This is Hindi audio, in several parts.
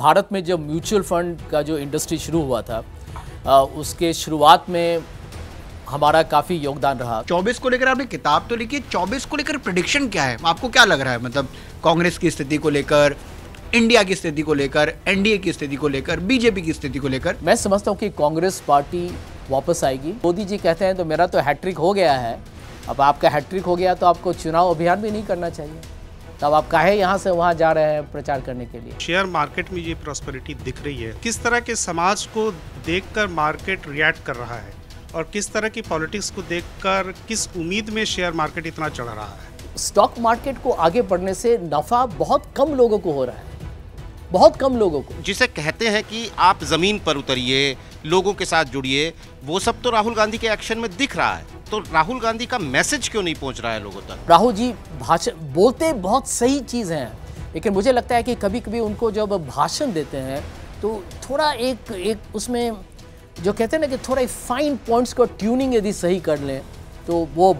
भारत में जब म्यूचुअल फंड का जो इंडस्ट्री शुरू हुआ था आ, उसके शुरुआत में हमारा काफ़ी योगदान रहा। चौबीस को लेकर आपने किताब तो लिखी चौबीस को लेकर प्रडिक्शन क्या है? आपको क्या लग रहा है? मतलब कांग्रेस की स्थिति को लेकर इंडिया की स्थिति को लेकर एनडीए की स्थिति को लेकर बीजेपी की स्थिति को लेकर? मैं समझता हूँ कि कांग्रेस पार्टी वापस आएगी। मोदी जी कहते हैं तो मेरा तो हैट्रिक हो गया है। अब आपका हैट्रिक हो गया तो आपको चुनाव अभियान भी नहीं करना चाहिए। तब आप काहे यहाँ से वहाँ जा रहे हैं प्रचार करने के लिए? शेयर मार्केट में ये प्रॉस्पेरिटी दिख रही है। किस तरह के समाज को देखकर मार्केट रिएक्ट कर रहा है? और किस तरह की पॉलिटिक्स को देखकर किस उम्मीद में शेयर मार्केट इतना चढ़ रहा है? स्टॉक मार्केट को आगे बढ़ने से नफा बहुत कम लोगों को हो रहा है। बहुत कम लोगों को। जिसे कहते हैं कि आप ज़मीन पर उतरिए लोगों के साथ जुड़िए वो सब तो राहुल गांधी के एक्शन में दिख रहा है। तो राहुल गांधी का मैसेज क्यों नहीं पहुँच रहा है लोगों तक? राहुल जी भाषण बोलते बहुत सही चीज़ हैं लेकिन मुझे लगता है कि कभी कभी उनको जब भाषण देते हैं तो थोड़ा एक एक उसमें जो कहते हैं ना कि थोड़ा फाइन पॉइंट्स को ट्यूनिंग यदि सही कर लें तो वो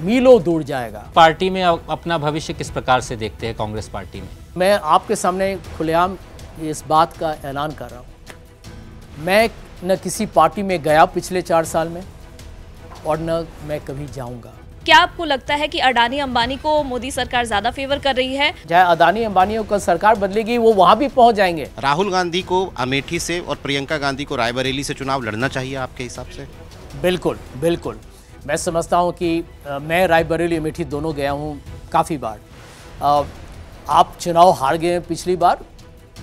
मीलों दूर जाएगा। पार्टी में अपना भविष्य किस प्रकार से देखते हैं कांग्रेस पार्टी में? मैं आपके सामने खुलेआम इस बात का ऐलान कर रहा हूँ। मैं न किसी पार्टी में गया पिछले चार साल में और न मैं कभी जाऊँगा। क्या आपको लगता है कि अडानी अंबानी को मोदी सरकार ज़्यादा फेवर कर रही है? चाहे अडानी अंबानी को सरकार बदलेगी वो वहाँ भी पहुँच जाएँगे। राहुल गांधी को अमेठी से और प्रियंका गांधी को रायबरेली से चुनाव लड़ना चाहिए आपके हिसाब से? बिल्कुल बिल्कुल। मैं समझता हूँ कि मैं रायबरेली अमेठी दोनों गया हूँ काफ़ी बार। आ, आप चुनाव हार गए पिछली बार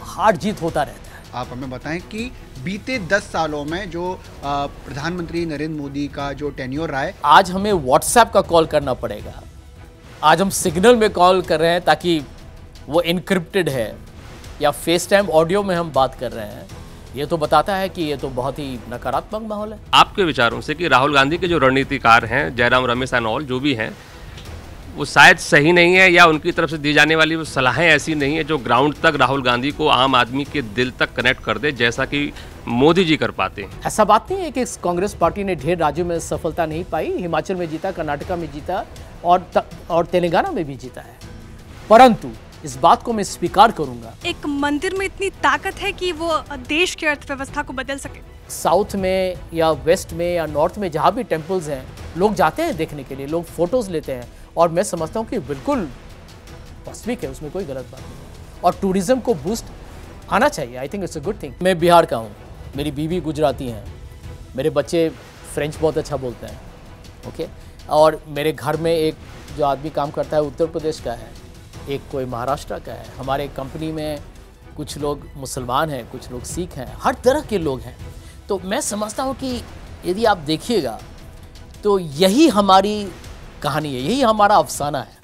हार जीत होता रहता है। आप हमें बताएँ कि बीते दस सालों में जो प्रधानमंत्री नरेंद्र मोदी का जो टेन्योर रहा है आज हमें व्हाट्सएप का कॉल करना पड़ेगा। आज हम सिग्नल में कॉल कर रहे हैं ताकि वो इनक्रिप्टेड है या फेस टाइम ऑडियो में हम बात कर रहे हैं। ये तो बताता है कि ये तो बहुत ही नकारात्मक माहौल है। आपके विचारों से कि राहुल गांधी के जो रणनीतिकार हैं जयराम रमेश एंड ऑल जो भी हैं वो शायद सही नहीं है या उनकी तरफ़ से दी जाने वाली वो सलाहें ऐसी नहीं है जो ग्राउंड तक राहुल गांधी को आम आदमी के दिल तक कनेक्ट कर दे जैसा कि मोदी जी कर पाते हैं। ऐसा बात नहीं है कि कांग्रेस पार्टी ने ढेर राज्यों में सफलता नहीं पाई हिमाचल में जीता कर्नाटका में जीता और त, और तेलंगाना में भी जीता है। परंतु इस बात को मैं स्वीकार करूँगा। एक मंदिर में इतनी ताकत है कि वो देश की अर्थव्यवस्था को बदल सके। साउथ में या वेस्ट में या नॉर्थ में जहाँ भी टेम्पल्स हैं लोग जाते हैं देखने के लिए लोग फ़ोटोज़ लेते हैं। और मैं समझता हूँ कि बिल्कुल वास्तविक है, उसमें कोई गलत बात नहीं और टूरिज़्म को बूस्ट आना चाहिए I think it's a good thing मैं बिहार का हूँ, मेरी बीवी गुजराती हैं, मेरे बच्चे फ्रेंच बहुत अच्छा बोलते हैं ओके और मेरे घर में एक जो आदमी काम करता है उत्तर प्रदेश का है, एक कोई महाराष्ट्र का है। हमारे कंपनी में कुछ लोग मुसलमान हैं, कुछ लोग सिख हैं, हर तरह के लोग हैं। तो मैं समझता हूँ कि यदि आप देखिएगा तो यही हमारी कहानी है, यही हमारा अफसाना है।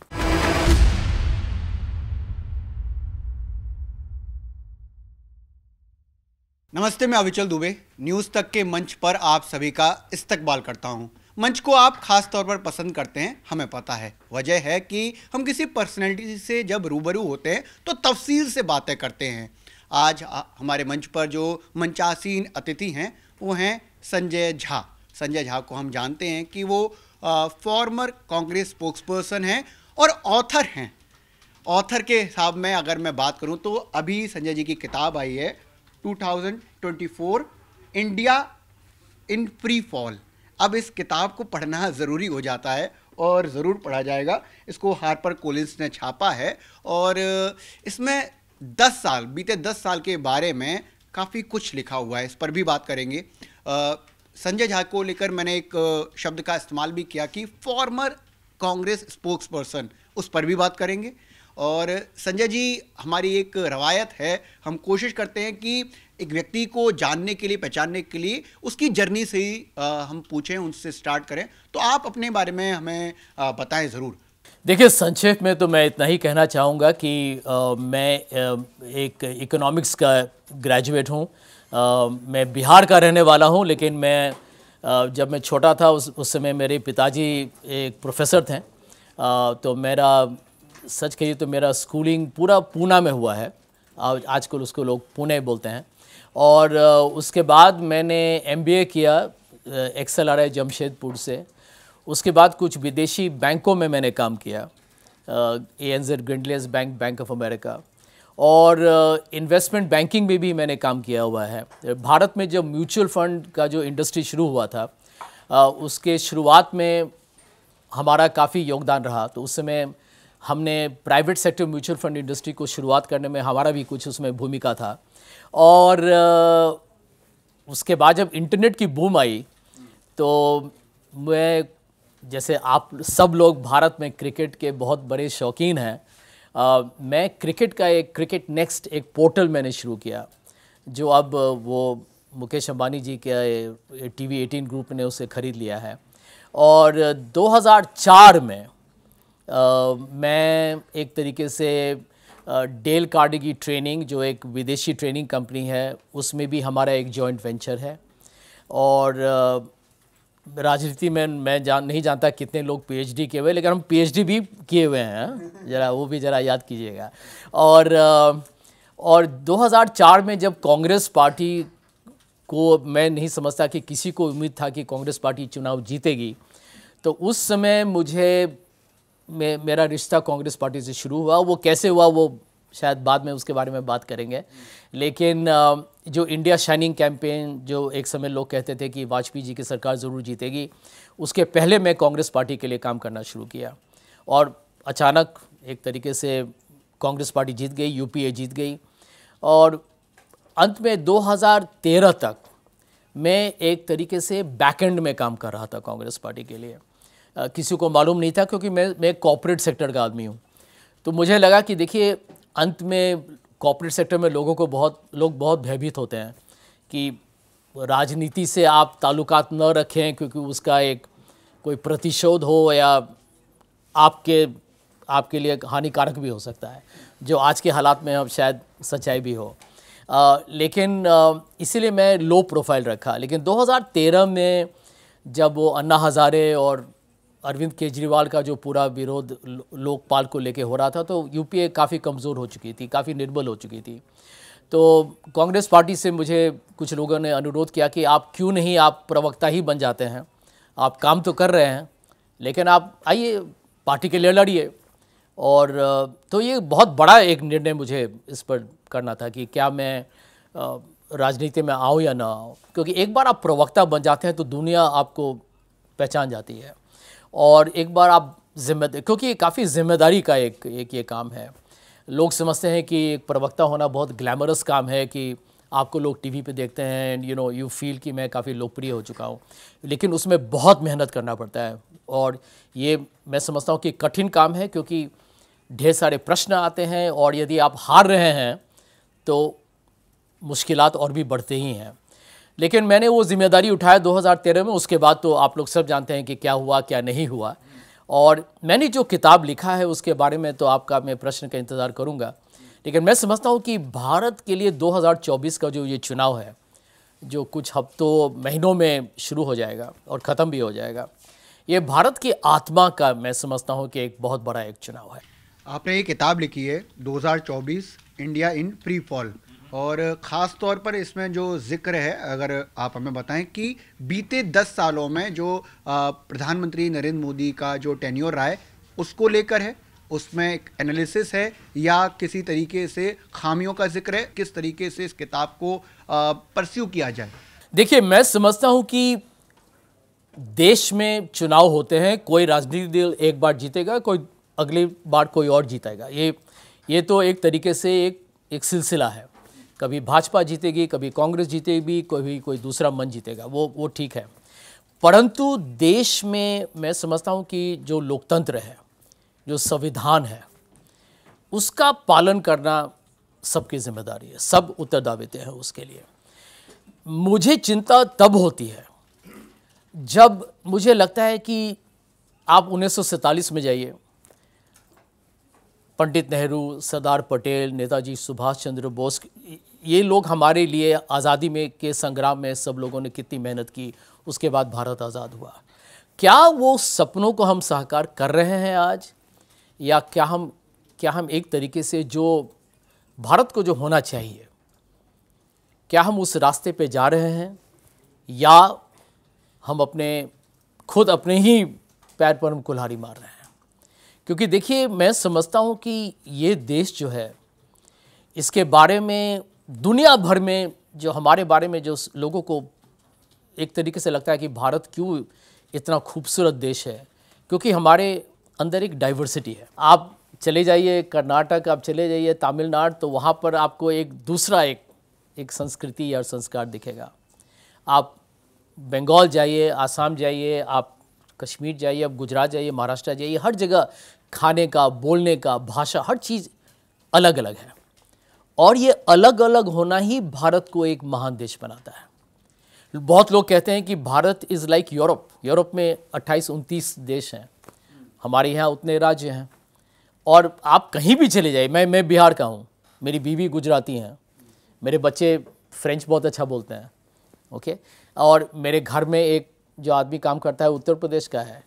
नमस्ते, मैं अविचल दुबे। न्यूज़ तक के मंच पर आप सभी का इस्तकबाल करता हूँ। मंच को आप खास तौर पर पसंद करते हैं, हमें पता है। वजह है कि हम किसी पर्सनैलिटी से जब रूबरू होते हैं तो तफसील से बातें करते हैं। आज हमारे मंच पर जो मंचासीन अतिथि हैं, वो हैं संजय झा। संजय झा को हम जानते हैं कि वो फॉर्मर कांग्रेस स्पोक्सपर्सन हैं और ऑथर हैं। ऑथर के हिसाब में अगर मैं बात करूँ तो अभी संजय जी की किताब आई है 2024 इंडिया इन फ्री फॉल अब इस किताब को पढ़ना ज़रूरी हो जाता है और ज़रूर पढ़ा जाएगा। इसको हार्पर कोलिंस ने छापा है और इसमें 10 साल, बीते 10 साल के बारे में काफ़ी कुछ लिखा हुआ है। इस पर भी बात करेंगे। संजय झा को लेकर मैंने एक शब्द का इस्तेमाल भी किया कि फॉर्मर कांग्रेस स्पोक्स पर्सन उस पर भी बात करेंगे। और संजय जी हमारी एक रवायत है हम कोशिश करते हैं कि एक व्यक्ति को जानने के लिए पहचानने के लिए उसकी जर्नी से ही हम पूछें उनसे स्टार्ट करें। तो आप अपने बारे में हमें बताएँ ज़रूर। देखिए संक्षेप में तो मैं इतना ही कहना चाहूँगा कि आ, मैं एक इकोनॉमिक्स का ग्रेजुएट हूँ। मैं बिहार का रहने वाला हूँ, लेकिन मैं जब मैं छोटा था, उस उस समय मेरे पिताजी एक प्रोफेसर थे। तो मेरा, सच कहिए तो मेरा स्कूलिंग पूरा पूना में हुआ है। आजकल उसको लोग पुणे बोलते हैं। और उसके बाद मैंने एमबीए किया एक्सेल आर जमशेदपुर से। उसके बाद कुछ विदेशी बैंकों में मैंने काम किया A N Grindlays bank bank of America और इन्वेस्टमेंट बैंकिंग में भी मैंने काम किया हुआ है। भारत में जब म्यूचुअल फंड का जो इंडस्ट्री शुरू हुआ था उसके शुरुआत में हमारा काफ़ी योगदान रहा। तो उस समय हमने private sector mutual fund industry को शुरुआत करने में हमारा भी कुछ उसमें भूमिका था। और उसके बाद जब इंटरनेट की बूम आई तो मैं, जैसे आप सब लोग भारत में क्रिकेट के बहुत बड़े शौकीन हैं अ, मैं क्रिकेट का एक क्रिकेट नेक्स्ट एक पोर्टल मैंने शुरू किया जो अब वो मुकेश अंबानी जी के टी वी एटीन ग्रुप ने उसे खरीद लिया है। और 2004 में अ, मैं एक तरीके से डेल की ट्रेनिंग जो एक विदेशी ट्रेनिंग कंपनी है उसमें भी हमारा एक जॉइंट वेंचर है। और राजनीति में मैं जान नहीं जानता कितने लोग पीएचडी किए हुए लेकिन हम पीएचडी भी किए हुए हैं। ज़रा वो भी ज़रा याद कीजिएगा। और और 2004 में जब कांग्रेस पार्टी को मैं नहीं समझता कि किसी को उम्मीद था कि कांग्रेस पार्टी चुनाव जीतेगी तो उस समय मुझे मे, मेरा रिश्ता कांग्रेस पार्टी से शुरू हुआ। वो कैसे हुआ वो शायद बाद में उसके बारे में बात करेंगे। लेकिन जो इंडिया शाइनिंग कैंपेन जो एक समय लोग कहते थे कि वाजपेयी जी की सरकार ज़रूर जीतेगी, उसके पहले मैं कांग्रेस पार्टी के लिए काम करना शुरू किया। और अचानक एक तरीके से कांग्रेस पार्टी जीत गई यूपीए जीत गई। और अंत में 2013 तक मैं एक तरीके से बैकएंड में काम कर रहा था कांग्रेस पार्टी के लिए। किसी को मालूम नहीं था क्योंकि मैं मैं कॉपरेट सेक्टर का आदमी हूँ। तो मुझे लगा कि देखिए, अंत में कॉपरेट सेक्टर में लोगों को बहुत लोग बहुत भयभीत होते हैं कि राजनीति से आप ताल्लुकात न रखें क्योंकि उसका एक कोई प्रतिशोध हो या आपके आपके लिए हानिकारक भी हो सकता है जो आज के हालात में अब शायद सच्चाई भी हो। अ, लेकिन इसीलिए मैं लो प्रोफ़ाइल रखा। लेकिन 2013 में जब वो अन्ना हज़ारे और अरविंद केजरीवाल का जो पूरा विरोध लोकपाल को लेके हो रहा था तो यूपीए काफ़ी कमज़ोर हो चुकी थी, काफ़ी निर्बल हो चुकी थी। तो कांग्रेस पार्टी से मुझे कुछ लोगों ने अनुरोध किया कि आप क्यों नहीं, आप प्रवक्ता ही बन जाते हैं। आप काम तो कर रहे हैं, लेकिन आप आइए, पार्टी के लिए लड़िए। और तो ये बहुत बड़ा एक निर्णय मुझे इस पर करना था कि क्या मैं राजनीति में आऊँ या ना आऊँ, क्योंकि एक बार आप प्रवक्ता बन जाते हैं तो दुनिया आपको पहचान जाती है। और एक बार आप जिम्मे क्योंकि ये काफ़ी ज़िम्मेदारी का एक एक ये काम है। लोग समझते हैं कि एक प्रवक्ता होना बहुत ग्लैमरस काम है कि आपको लोग टीवी पे देखते हैं and you know you feel कि मैं काफ़ी लोकप्रिय हो चुका हूँ। लेकिन उसमें बहुत मेहनत करना पड़ता है और ये मैं समझता हूँ कि कठिन काम है क्योंकि ढेर सारे प्रश्न आते हैं और यदि आप हार रहे हैं तो मुश्किलात और भी बढ़ते ही हैं। लेकिन मैंने वो ज़िम्मेदारी उठाया 2013 में, उसके बाद तो आप लोग सब जानते हैं कि क्या हुआ, क्या नहीं हुआ। और मैंने जो किताब लिखा है, उसके बारे में तो आपका मैं प्रश्न का इंतज़ार करूँगा। लेकिन मैं समझता हूँ कि भारत के लिए 2024 का जो ये चुनाव है, जो कुछ हफ्तों, महीनों में शुरू हो जाएगा और ख़त्म भी हो जाएगा, ये भारत की आत्मा का मैं समझता हूँ कि एक बहुत बड़ा एक चुनाव है। आपने ये किताब लिखी है 2024 इंडिया इन प्री फॉल। और ख़ास तौर पर इसमें जो ज़िक्र है, अगर आप हमें बताएँ कि बीते 10 सालों में जो प्रधानमंत्री नरेंद्र मोदी का जो टेन्योर रहा है, उसको लेकर है, उसमें एक एनालिसिस है, या किसी तरीके से खामियों का ज़िक्र है, किस तरीके से इस किताब को परस्यू किया जाए? देखिए, मैं समझता हूँ कि देश में चुनाव होते हैं, कोई राजनीतिक दल एक बार जीतेगा, कोई अगली बार कोई और जीतेगा। ये ये तो एक तरीके से एक एक सिलसिला है। कभी भाजपा जीतेगी, कभी कांग्रेस जीतेगी, कभी कोई दूसरा मन जीतेगा, वो वो ठीक है। परंतु देश में मैं समझता हूँ कि जो लोकतंत्र है, जो संविधान है, उसका पालन करना सबकी ज़िम्मेदारी है, सब उत्तरदायित्व है उसके लिए। मुझे चिंता तब होती है जब मुझे लगता है कि आप 1947 में जाइए पंडित नेहरू, सरदार पटेल, नेताजी सुभाष चंद्र बोस, ये लोग हमारे लिए आज़ादी में के संग्राम में सब लोगों ने कितनी मेहनत की, उसके बाद भारत आज़ाद हुआ। क्या वो सपनों को हम साकार कर रहे हैं आज? या क्या हम क्या हम एक तरीके से जो भारत को जो होना चाहिए, क्या हम उस रास्ते पे जा रहे हैं? या हम अपने, खुद अपने ही पैर पर हम कुल्हाड़ी मार रहे हैं? क्योंकि देखिए, मैं समझता हूँ कि ये देश जो है, इसके बारे में, दुनिया भर में जो हमारे बारे में जो लोगों को एक तरीके से लगता है कि भारत क्यों इतना खूबसूरत देश है, क्योंकि हमारे अंदर एक डाइवर्सिटी है। आप चले जाइए कर्नाटक, आप चले जाइए तमिलनाडु तो वहाँ पर आपको एक दूसरा एक एक संस्कृति या संस्कार दिखेगा। आप बंगाल जाइए, आसाम जाइए, आप कश्मीर जाइए आप गुजरात जाइए, महाराष्ट्र जाइए, हर जगह खाने का, बोलने का, भाषा, हर चीज़ अलग अलग है। और ये अलग अलग होना ही भारत को एक महान देश बनाता है। बहुत लोग कहते हैं कि Bharat is like Europe Europe में 28 उनतीस देश हैं। हमारे यहाँ उतने राज्य हैं। और आप कहीं भी चले जाइए, मैं मैं बिहार का हूँ। मेरी बीवी गुजराती हैं। मेरे बच्चे फ्रेंच बहुत अच्छा बोलते हैं। ओके और मेरे घर में एक जो आदमी काम करता है उत्तर प्रदेश का है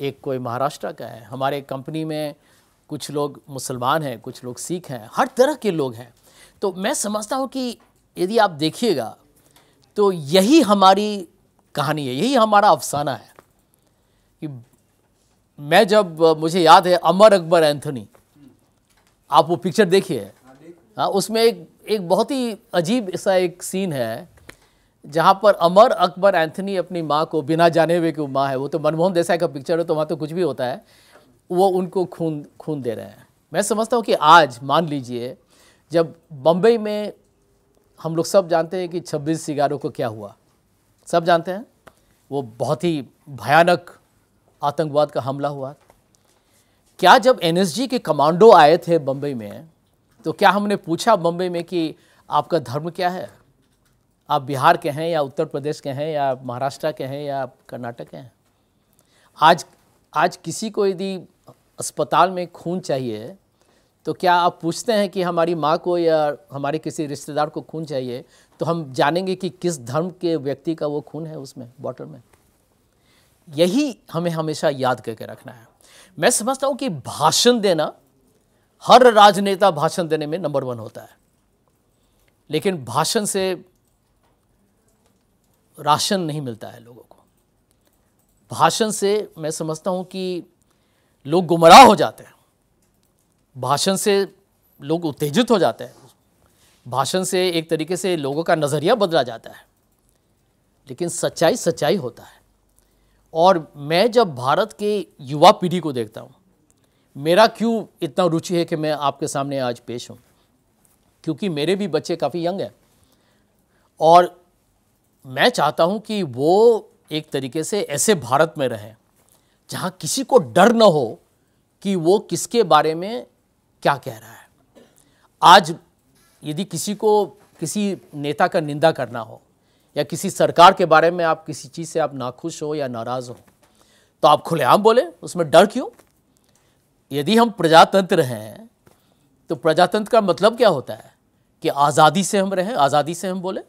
एक कोई महाराष्ट्र का है हमारे कंपनी में कुछ लोग मुसलमान हैं कुछ लोग सिख हैं हर तरह के लोग हैं। तो मैं समझता हूँ कि यदि आप देखिएगा तो यही हमारी कहानी है यही हमारा अफसाना है कि मैं जब मुझे याद है अमर अकबर एंथनी। आप वो पिक्चर देखिए। हाँ उसमें एक एक बहुत ही अजीब ऐसा एक सीन है जहाँ पर अमर अकबर एंथनी अपनी माँ को बिना जाने हुए कि माँ है, वो तो मनमोहन देसाई का पिक्चर है तो वहाँ तो कुछ भी होता है, वो उनको खून खून दे रहे हैं। मैं समझता हूँ कि आज, मान लीजिए, जब बम्बई में हम लोग सब जानते हैं कि 26 सिगारों को क्या हुआ। सब जानते हैं? वो बहुत ही भयानक आतंकवाद का हमला हुआ। क्या जब एनएसजी के कमांडो आए थे बम्बई में तो क्या हमने पूछा बम्बई में कि आपका धर्म क्या है? आप बिहार के हैं या उत्तर प्रदेश के हैं या महाराष्ट्र के हैं या कर्नाटक के हैं? आज आज किसी को यदि अस्पताल में खून चाहिए तो क्या आप पूछते हैं कि हमारी माँ को या हमारे किसी रिश्तेदार को खून चाहिए तो हम जानेंगे कि किस धर्म के व्यक्ति का वो खून है उसमें, बॉटल में? यही हमें हमेशा याद करके रखना है। मैं समझता हूँ कि भाषण देना, हर राजनेता भाषण देने में नंबर वन होता है। लेकिन भाषण से राशन नहीं मिलता है लोगों को। भाषण से मैं समझता हूँ कि लोग गुमराह हो जाते हैं। भाषण से लोग उत्तेजित हो जाते हैं। भाषण से एक तरीके से लोगों का नज़रिया बदला जाता है। लेकिन सच्चाई सच्चाई होता है। और मैं जब भारत के युवा पीढ़ी को देखता हूँ, मेरा क्यों इतना रुचि है कि मैं आपके सामने आज पेश हूँ? क्योंकि मेरे भी बच्चे काफ़ी यंग हैं। और मैं चाहता हूँ कि वो एक तरीके से ऐसे भारत में रहें, जहाँ किसी को डर न हो कि वो किसके बारे में क्या कह रहा है। आज यदि किसी को किसी नेता का निंदा करना हो, या किसी सरकार के बारे में आप किसी चीज़ से आप नाखुश हो या नाराज़ हो तो आप खुलेआम बोले, उसमें डर क्यों? यदि हम प्रजातंत्र हैं तो प्रजातंत्र का मतलब क्या होता है? कि आज़ादी से हम रहें, आज़ादी से हम बोले।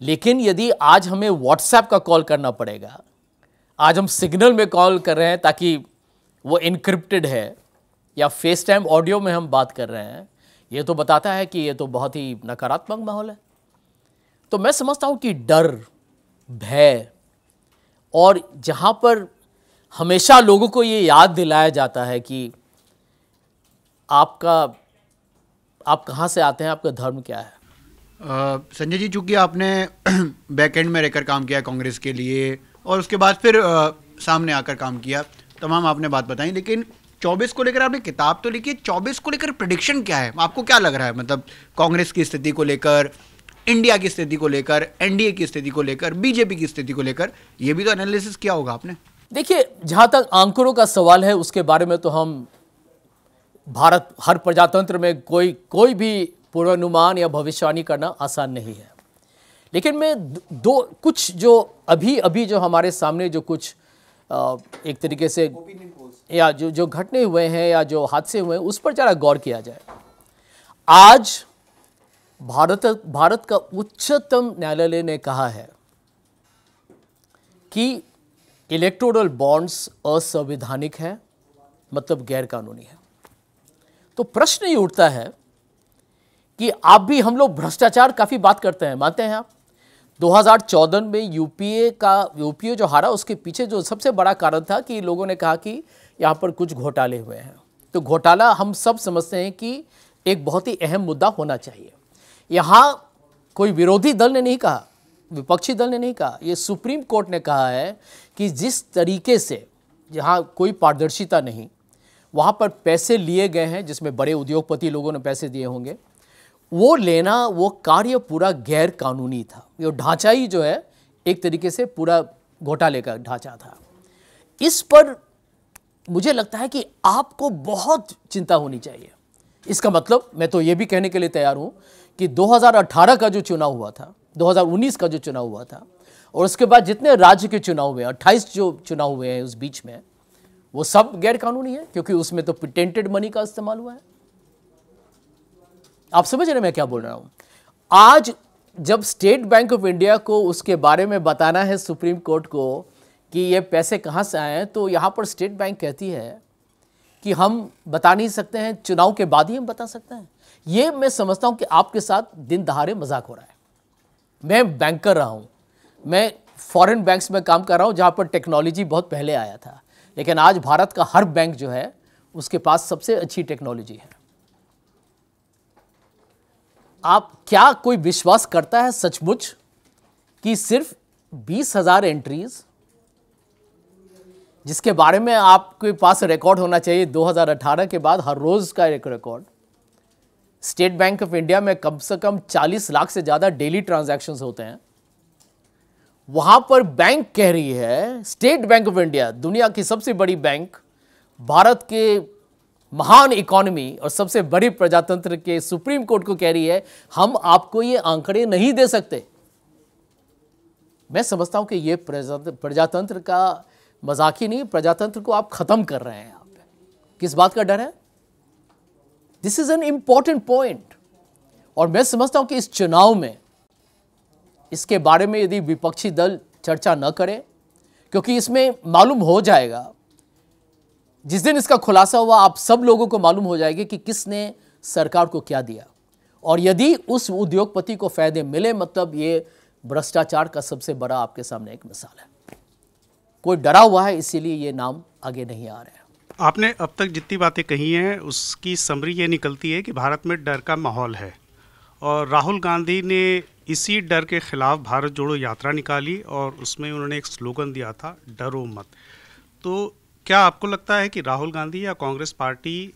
लेकिन यदि आज हमें व्हाट्सएप का कॉल करना पड़ेगा, आज हम सिग्नल में कॉल कर रहे हैं ताकि वो इनक्रिप्टेड है, या फेस टाइम ऑडियो में हम बात कर रहे हैं, ये तो बताता है कि ये तो बहुत ही नकारात्मक माहौल है। तो मैं समझता हूँ कि डर, भय, और जहाँ पर हमेशा लोगों को ये याद दिलाया जाता है कि आपका, आप कहाँ से आते हैं, आपका धर्म क्या है संजय जी चूँकि आपने बैक एंड में रहकर काम किया कांग्रेस के लिए और उसके बाद फिर आ, सामने आकर काम किया तमाम आपने बात बताई लेकिन चौबीस को लेकर आपने किताब तो लिखी है चौबीस को लेकर प्रडिक्शन क्या है? आपको क्या लग रहा है? मतलब कांग्रेस की स्थिति को लेकर इंडिया की स्थिति को लेकर एनडीए की स्थिति को लेकर बीजेपी की स्थिति को लेकर यह भी तो एनालिसिस किया होगा आपने। देखिए जहाँ तक आंकड़ों का सवाल है उसके बारे में तो हम भारत हर प्रजातंत्र में कोई कोई भी पूर्वानुमान या भविष्यवाणी करना आसान नहीं है। लेकिन मैं दो कुछ जो अभी अभी जो हमारे सामने जो कुछ एक तरीके से या जो जो घटने हुए हैं या जो हादसे हुए हैं, उस पर ज़रा गौर किया जाए। आज भारत भारत का उच्चतम न्यायालय ने कहा है कि इलेक्टोरल बॉन्ड्स असंवैधानिक है मतलब गैर कानूनी है। तो प्रश्न ये उठता है कि आप भी हम लोग भ्रष्टाचार काफ़ी बात करते हैं, मानते हैं आप? 2014 में यूपीए का, यूपीए जो हारा, उसके पीछे जो सबसे बड़ा कारण था कि लोगों ने कहा कि यहाँ पर कुछ घोटाले हुए हैं। तो घोटाला हम सब समझते हैं कि एक बहुत ही अहम मुद्दा होना चाहिए। यहाँ कोई विरोधी दल ने नहीं कहा, विपक्षी दल ने नहीं कहा। ये सुप्रीम कोर्ट ने कहा है कि जिस तरीके से जहाँ कोई पारदर्शिता नहीं, वहाँ पर पैसे लिए गए हैं, जिसमें बड़े उद्योगपति लोगों ने पैसे दिए होंगे। वो लेना, वो कार्य पूरा गैर कानूनी था। ये ढांचा ही जो है, एक तरीके से पूरा घोटाले का ढांचा था। इस पर मुझे लगता है कि आपको बहुत चिंता होनी चाहिए। इसका मतलब मैं तो ये भी कहने के लिए तैयार हूँ कि 2018 का जो चुनाव हुआ था 2019 का जो चुनाव हुआ था, और उसके बाद जितने राज्य के चुनाव हुए, अट्ठाईस जो चुनाव हुए हैं उस बीच में, वो सब गैर कानूनी है, क्योंकि उसमें तो पिटेंटेड मनी का इस्तेमाल हुआ है। आप समझ रहे मैं क्या बोल रहा हूँ? आज जब स्टेट बैंक ऑफ़ इंडिया को उसके बारे में बताना है सुप्रीम कोर्ट को कि ये पैसे कहाँ से आए हैं तो यहाँ पर स्टेट बैंक कहती है कि हम बता नहीं सकते हैं, चुनाव के बाद ही हम बता सकते हैं। ये मैं समझता हूँ कि आपके साथ दिन दहाड़े मज़ाक हो रहा है। मैं बैंकर रहा हूँ, मैं फॉरेन बैंक्स में काम कर रहा हूँ, जहाँ पर टेक्नोलॉजी बहुत पहले आया था, लेकिन आज भारत का हर बैंक जो है, उसके पास सबसे अच्छी टेक्नोलॉजी है। आप क्या कोई विश्वास करता है सचमुच कि सिर्फ़ बीस हज़ार एंट्रीज जिसके बारे में आपके पास रिकॉर्ड होना चाहिए 2018 के बाद हर रोज का एक record State Bank of India में कम से कम 40 लाख से ज़्यादा डेली ट्रांजैक्शंस होते हैं। वहाँ पर बैंक कह रही है स्टेट बैंक ऑफ़ इंडिया दुनिया की सबसे बड़ी बैंक भारत के महान इकोनॉमी और सबसे बड़ी प्रजातंत्र के सुप्रीम कोर्ट को कह रही है, हम आपको ये आंकड़े नहीं दे सकते। मैं समझता हूँ कि ये प्रजातंत्र का मज़ाक ही नहीं, प्रजातंत्र को आप खत्म कर रहे हैं आप किस बात का डर है? This is an important point और मैं समझता हूँ कि इस चुनाव में, इसके बारे में यदि विपक्षी दल चर्चा न करें, क्योंकि इसमें मालूम हो जाएगा जिस दिन इसका खुलासा हुआ, आप सब लोगों को मालूम हो जाएगा कि किसने सरकार को क्या दिया। और यदि उस उद्योगपति को फ़ायदे मिले मतलब ये भ्रष्टाचार का सबसे बड़ा आपके सामने एक मिसाल है। कोई डरा हुआ है, इसीलिए ये नाम आगे नहीं आ रहे। हैं आपने अब तक जितनी बातें कही हैं, उसकी समरी ये निकलती है कि भारत में डर का माहौल है। और राहुल गांधी ने इसी डर के खिलाफ भारत जोड़ो यात्रा निकाली और उसमें उन्होंने एक स्लोगन दिया था, डरो मत। तो क्या आपको लगता है कि राहुल गांधी या कांग्रेस पार्टी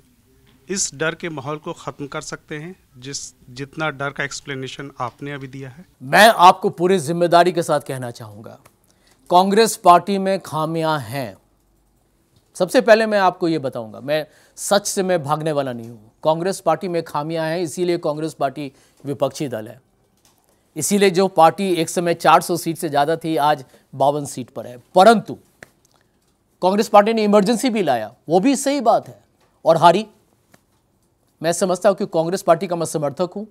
इस डर के माहौल को ख़त्म कर सकते हैं, जिस, जितना डर का एक्सप्लेनेशन आपने अभी दिया है? मैं आपको पूरी ज़िम्मेदारी के साथ कहना चाहूँगा। कांग्रेस पार्टी में खामियाँ हैं। सबसे पहले मैं आपको ये बताऊँगा, मैं सच से मैं भागने वाला नहीं हूँ। कांग्रेस पार्टी में खामियाँ हैं, इसीलिए कांग्रेस पार्टी विपक्षी दल है। इसीलिए जो पार्टी एक समय 400 सीट से ज़्यादा थी, आज बावन सीट पर है। परंतु कांग्रेस पार्टी ने इमरजेंसी भी लाया, वो भी सही बात है। और हारी, मैं समझता हूँ कि कांग्रेस पार्टी का मैं समर्थक हूँ,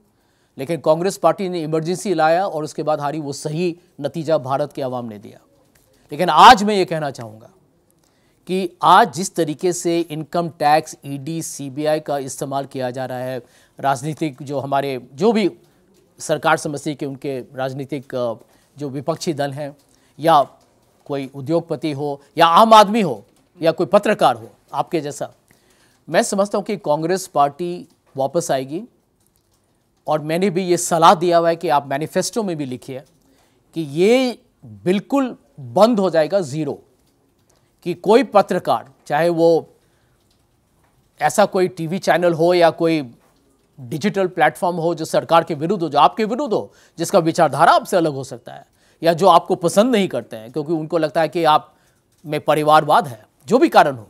लेकिन कांग्रेस पार्टी ने इमरजेंसी लाया और उसके बाद हारी, वो सही नतीजा भारत के आवाम ने दिया। लेकिन आज मैं ये कहना चाहूँगा कि आज जिस तरीके से इनकम टैक्स, ईडी, सीबीआई का इस्तेमाल किया जा रहा है, राजनीतिक जो हमारे, जो भी सरकार समझती है कि उनके राजनीतिक, जो विपक्षी दल हैं, या कोई उद्योगपति हो या आम आदमी हो या कोई पत्रकार हो, आपके जैसा। मैं समझता हूँ कि कांग्रेस पार्टी वापस आएगी और मैंने भी ये सलाह दिया हुआ है कि आप मैनिफेस्टो में भी लिखिए कि ये बिल्कुल बंद हो जाएगा ज़ीरो कि कोई पत्रकार, चाहे वो ऐसा कोई टीवी चैनल हो या कोई डिजिटल प्लेटफॉर्म हो जो सरकार के विरुद्ध हो, जो आपके विरुद्ध हो, जिसका विचारधारा आपसे अलग हो सकता है। या जो आपको पसंद नहीं करते हैं, क्योंकि उनको लगता है कि आप में परिवारवाद है, जो भी कारण हो,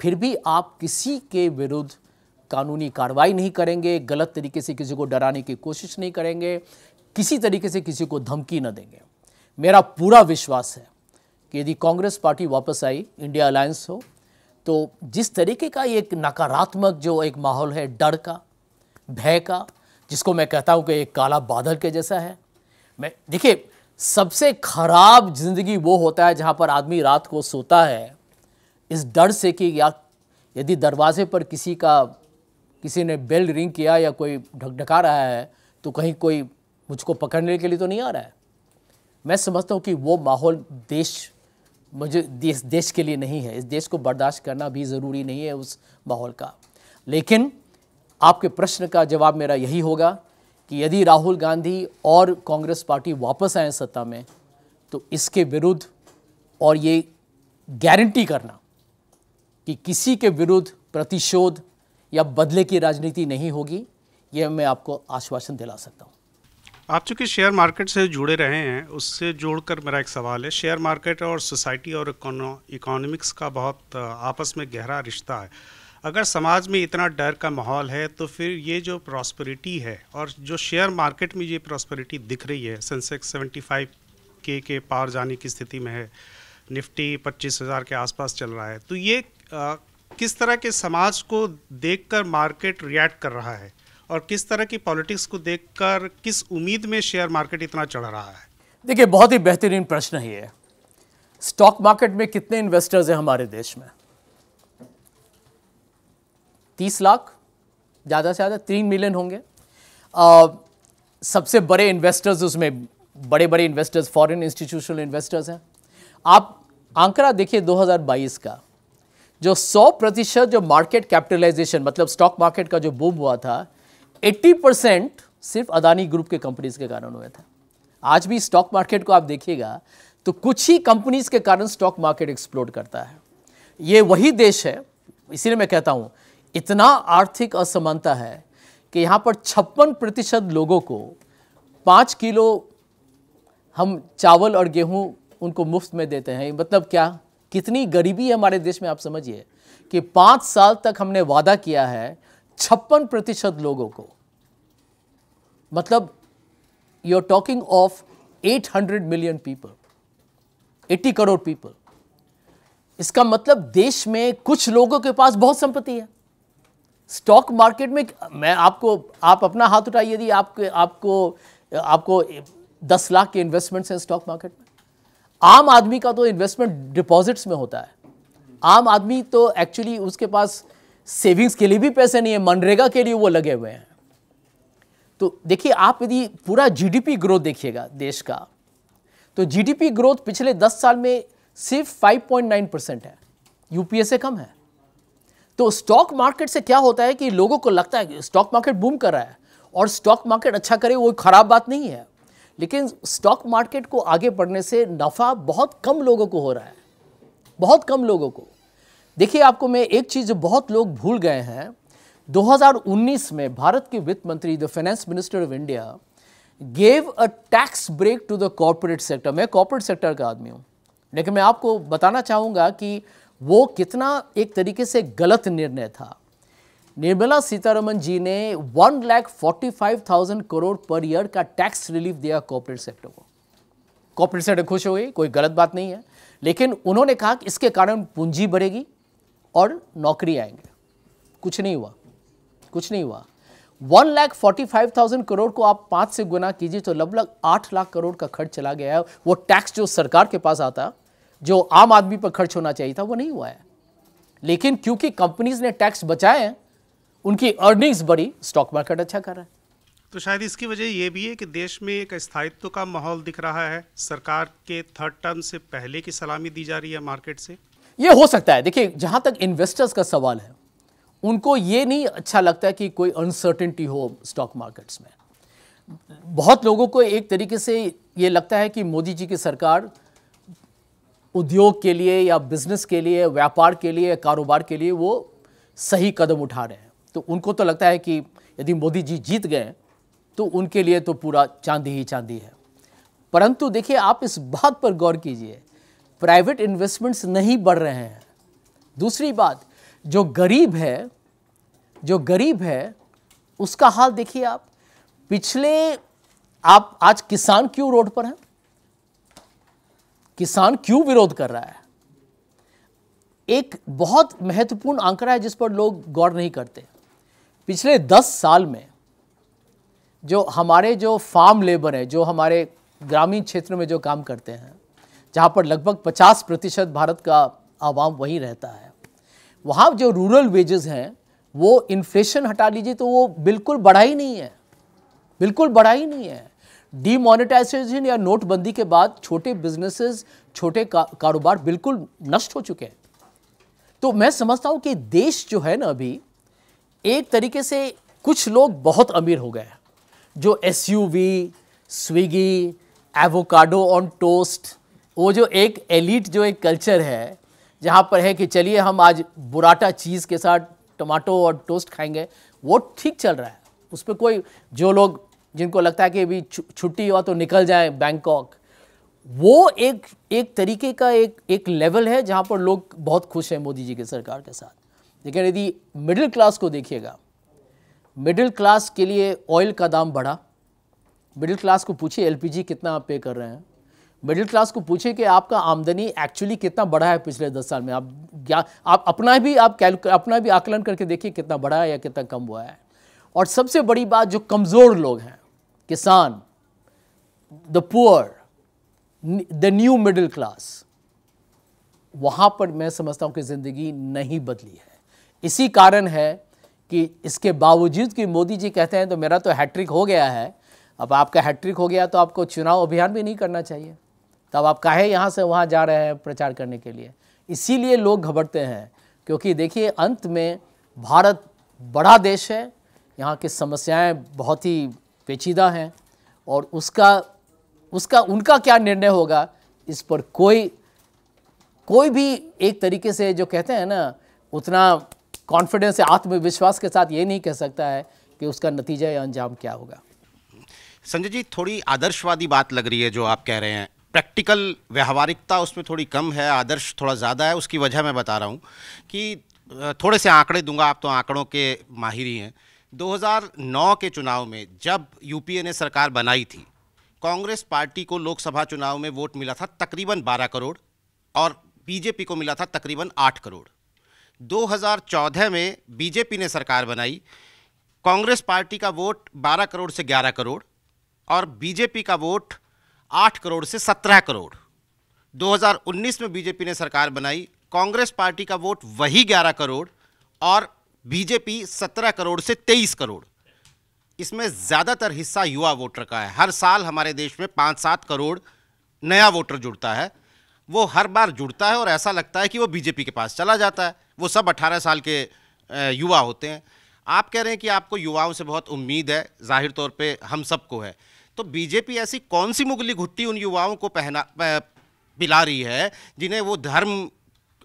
फिर भी आप किसी के विरुद्ध कानूनी कार्रवाई नहीं करेंगे, गलत तरीके से किसी को डराने की कोशिश नहीं करेंगे, किसी तरीके से किसी को धमकी न देंगे। मेरा पूरा विश्वास है कि यदि कांग्रेस पार्टी वापस आई, इंडिया अलायंस हो तो जिस तरीके का एक नकारात्मक जो एक माहौल है, डर का, भय का, जिसको मैं कहता हूँ कि एक काला बादल के जैसा है, मैं, देखिए सबसे खराब ज़िंदगी वो होता है जहाँ पर आदमी रात को सोता है। इस डर से कि या यदि दरवाजे पर किसी का, किसी ने बेल रिंग किया या कोई ढकढका रहा है तो कहीं कोई मुझको पकड़ने के लिए तो नहीं आ रहा है। मैं समझता हूँ कि वो माहौल देश, मुझे, देश देश के लिए नहीं है। इस देश को बर्दाश्त करना भी ज़रूरी नहीं है उस माहौल का। लेकिन आपके प्रश्न का जवाब मेरा यही होगा कि यदि राहुल गांधी और कांग्रेस पार्टी वापस आए सत्ता में तो इसके विरुद्ध और ये गारंटी करना कि किसी के विरुद्ध प्रतिशोध या बदले की राजनीति नहीं होगी, यह मैं आपको आश्वासन दिला सकता हूँ। आप चूँकि शेयर मार्केट से जुड़े रहे हैं, उससे जोड़कर मेरा एक सवाल है। शेयर मार्केट और सोसाइटी और इकोनॉमिक्स का बहुत, आपस में गहरा रिश्ता है। अगर समाज में इतना डर का माहौल है तो फिर ये जो प्रॉस्पेरिटी है और जो शेयर मार्केट में ये प्रॉस्पेरिटी दिख रही है सेंसेक्स 75 के के पार जाने की स्थिति में है निफ्टी पच्चीस हज़ार के आसपास चल रहा है तो ये आ, किस तरह के समाज को देखकर मार्केट रिएक्ट कर रहा है और किस तरह की पॉलिटिक्स को देखकर किस उम्मीद में शेयर मार्केट इतना चढ़ रहा है? देखिए बहुत ही बेहतरीन प्रश्न ही है स्टॉक मार्केट में कितने इन्वेस्टर्स हैं हमारे देश में? तीस लाख ज़्यादा से ज़्यादा तीन मिलियन होंगे। आ, सबसे बड़े इन्वेस्टर्स उसमें बड़े बड़े इन्वेस्टर्स फॉरेन इंस्टीट्यूशनल इन्वेस्टर्स हैं। आप आंकड़ा देखिए 2022 का। जो 100 प्रतिशत जो मार्केट कैपिटलाइजेशन मतलब स्टॉक मार्केट का जो बूम हुआ था 80 परसेंट सिर्फ़ अदानी ग्रुप के कंपनीज़ के कारण हुए थे। आज भी स्टॉक मार्केट को आप देखिएगा तो कुछ ही कंपनीज़ के कारण स्टॉक मार्केट एक्सप्लोर करता है। ये वही देश है इसीलिए मैं कहता हूँ इतना आर्थिक असमानता है कि यहाँ पर छप्पन प्रतिशत लोगों को पाँच किलो हम चावल और गेहूँ उनको मुफ़्त में देते हैं। मतलब क्या? कितनी गरीबी है हमारे देश में, आप समझिए कि पाँच साल तक हमने वादा किया है छप्पन प्रतिशत लोगों को। मतलब you are talking of 800 million people 80 crore people इसका मतलब देश में कुछ लोगों के पास बहुत संपत्ति है। स्टॉक मार्केट में, मैं आपको, आप अपना हाथ उठाइए यदि आपको आपको आपको दस लाख के इन्वेस्टमेंट्स हैं स्टॉक मार्केट में। आम आदमी का तो इन्वेस्टमेंट डिपॉजिट्स में होता है। आम आदमी तो एक्चुअली उसके पास सेविंग्स के लिए भी पैसे नहीं है, मनरेगा के लिए वो लगे हुए हैं। तो देखिए, आप यदि पूरा जीडीपी ग्रोथ देखिएगा देश का तो जीडीपी ग्रोथ पिछले 10 साल में सिर्फ़ 5.9 परसेंट है। यूपीए से कम है। तो स्टॉक मार्केट से क्या होता है कि लोगों को लगता है कि स्टॉक मार्केट बूम कर रहा है और स्टॉक मार्केट अच्छा करे, वो खराब बात नहीं है। लेकिन स्टॉक मार्केट को आगे बढ़ने से नफ़ा बहुत कम लोगों को हो रहा है। बहुत कम लोगों को। देखिए, आपको मैं एक चीज़ बहुत लोग भूल गए हैं 2019 में भारत के वित्त मंत्री the finance minister of India gave a tax break to the corporate sector मैं कॉरपोरेट सेक्टर का आदमी हूँ। लेकिन मैं आपको बताना चाहूँगा कि वो कितना एक तरीके से गलत निर्णय था। निर्मला सीतारमन जी ने one lakh forty five thousand crore per year का टैक्स रिलीफ दिया कॉर्पोरेट सेक्टर को। कॉर्पोरेट सेक्टर खुश हो गई कोई गलत बात नहीं है। लेकिन उन्होंने कहा कि इसके कारण पूंजी बढ़ेगी और नौकरी आएँगे। कुछ नहीं हुआ, कुछ नहीं हुआ। One lakh forty five thousand crore को आप पाँच से गुना कीजिए तो लगभग आठ लाख करोड़ का खर्च चला गया है। वो टैक्स जो सरकार के पास आता जो आम आदमी पर खर्च होना चाहिए था वो नहीं हुआ है। लेकिन क्योंकि कंपनीज़ ने टैक्स बचाए हैं उनकी अर्निंग्स बढ़ी स्टॉक मार्केट अच्छा कर रहा है। तो शायद इसकी वजह ये भी है कि देश में एक स्थायित्व का माहौल दिख रहा है। सरकार के थर्ड टर्म से पहले की सलामी दी जा रही है मार्केट से। ये हो सकता है। देखिए जहाँ तक इन्वेस्टर्स का सवाल है उनको ये नहीं अच्छा लगता कि कोई अनसर्टिनिटी हो स्टॉक मार्केट्स में। बहुत लोगों को एक तरीके से ये लगता है कि मोदी जी की सरकार उद्योग के लिए या बिज़नेस के लिए, व्यापार के लिए, कारोबार के लिए वो सही कदम उठा रहे हैं। तो उनको तो लगता है कि यदि मोदी जी जीत गए तो उनके लिए तो पूरा चांदी ही चांदी है। परंतु देखिए, आप इस बात पर गौर कीजिए प्राइवेट इन्वेस्टमेंट्स नहीं बढ़ रहे हैं। दूसरी बात, जो गरीब है, जो गरीब है, उसका हाल देखिए आप, पिछले आप आज किसान क्यों रोड पर हैं? किसान क्यों विरोध कर रहा है? एक बहुत महत्वपूर्ण आंकड़ा है जिस पर लोग गौर नहीं करते। पिछले दस साल में जो हमारे जो फार्म लेबर हैं, जो हमारे ग्रामीण क्षेत्र में जो काम करते हैं, जहाँ पर लगभग 50 प्रतिशत भारत का आवाम वहीं रहता है, वहाँ जो रूरल वेजेस हैं, वो इन्फ्लेशन हटा लीजिए तो वो बिल्कुल बढ़ा ही नहीं है। बिल्कुल बढ़ा ही नहीं है। डीमोनेटाइजेशन या नोटबंदी के बाद छोटे बिजनेसेस छोटे का, कारोबार बिल्कुल नष्ट हो चुके हैं। तो मैं समझता हूँ कि देश जो है ना अभी एक तरीके से कुछ लोग बहुत अमीर हो गए हैं जो S U V Swiggy avocado on toast वो जो एक एलिट जो एक कल्चर है जहाँ पर है कि चलिए हम आज बुराटा चीज़ के साथ टमाटो और टोस्ट खाएँगे वो ठीक चल रहा है। उस पर कोई जो लोग जिनको लगता है कि अभी छुट्टी हुआ तो निकल जाए बैंकॉक। वो एक एक तरीके का एक एक लेवल है जहाँ पर लोग बहुत खुश हैं मोदी जी की सरकार के साथ। लेकिन यदि मिडिल क्लास को देखिएगा मिडिल क्लास के लिए ऑयल का दाम बढ़ा। मिडिल क्लास को पूछिए एलपीजी कितना आप पे कर रहे हैं? मिडिल क्लास को पूछे कि आपका आमदनी एक्चुअली कितना बढ़ा है पिछले दस साल में। आप क्या, आप अपना भी, आप अपना भी आकलन करके देखिए कितना बढ़ा है या कितना कम हुआ है। और सबसे बड़ी बात, जो कमज़ोर लोग हैं किसान the poor the new middle class वहाँ पर मैं समझता हूँ कि ज़िंदगी नहीं बदली है। इसी कारण है कि इसके बावजूद कि मोदी जी कहते हैं तो मेरा तो हैट्रिक हो गया है, अब आपका हैट्रिक हो गया तो आपको चुनाव अभियान भी नहीं करना चाहिए। तब आप काहे यहाँ से वहाँ जा रहे हैं प्रचार करने के लिए? इसीलिए लोग घबरते हैं, क्योंकि देखिए, अंत में भारत बड़ा देश है, यहाँ की समस्याएँ बहुत ही पेचीदा हैं और उसका उसका, उनका क्या निर्णय होगा? इस पर कोई कोई भी एक तरीके से जो कहते हैं ना, उतना कॉन्फिडेंस या आत्मविश्वास के साथ ये नहीं कह सकता है कि उसका नतीजा या अंजाम क्या होगा। संजय जी, थोड़ी आदर्शवादी बात लग रही है जो आप कह रहे हैं। प्रैक्टिकल व्यवहारिकता उसमें थोड़ी कम है, आदर्श थोड़ा ज़्यादा है, उसकी वजह मैं बता रहा हूँ कि थोड़े से आंकड़े दूँगा, आप तो आंकड़ों के माहिर ही हैं। 2009 के चुनाव में जब यूपीए ने सरकार बनाई थी, कांग्रेस पार्टी को लोकसभा चुनाव में वोट मिला था तकरीबन 12 करोड़ और बीजेपी को मिला था तकरीबन 8 करोड़। 2014 में बीजेपी ने सरकार बनाई, कांग्रेस पार्टी का वोट 12 करोड़ से 11 करोड़ और बीजेपी का वोट 8 करोड़ से 17 करोड़। 2019 में बीजेपी ने सरकार बनाई, कांग्रेस पार्टी का वोट वही 11 करोड़ और बीजेपी 17 करोड़ से 23 करोड़। इसमें ज़्यादातर हिस्सा युवा वोटर का है। हर साल हमारे देश में पाँच सात करोड़ नया वोटर जुड़ता है। वो हर बार जुड़ता है और ऐसा लगता है कि वो बीजेपी के पास चला जाता है। वो सब अट्ठारह साल के युवा होते हैं। आप कह रहे हैं कि आपको युवाओं से बहुत उम्मीद है। ज़ाहिर तौर पे हम सबको है। तो बीजेपी ऐसी कौन सी मुगली घुट्टी उन युवाओं को पहना पिला रही है जिन्हें वो धर्म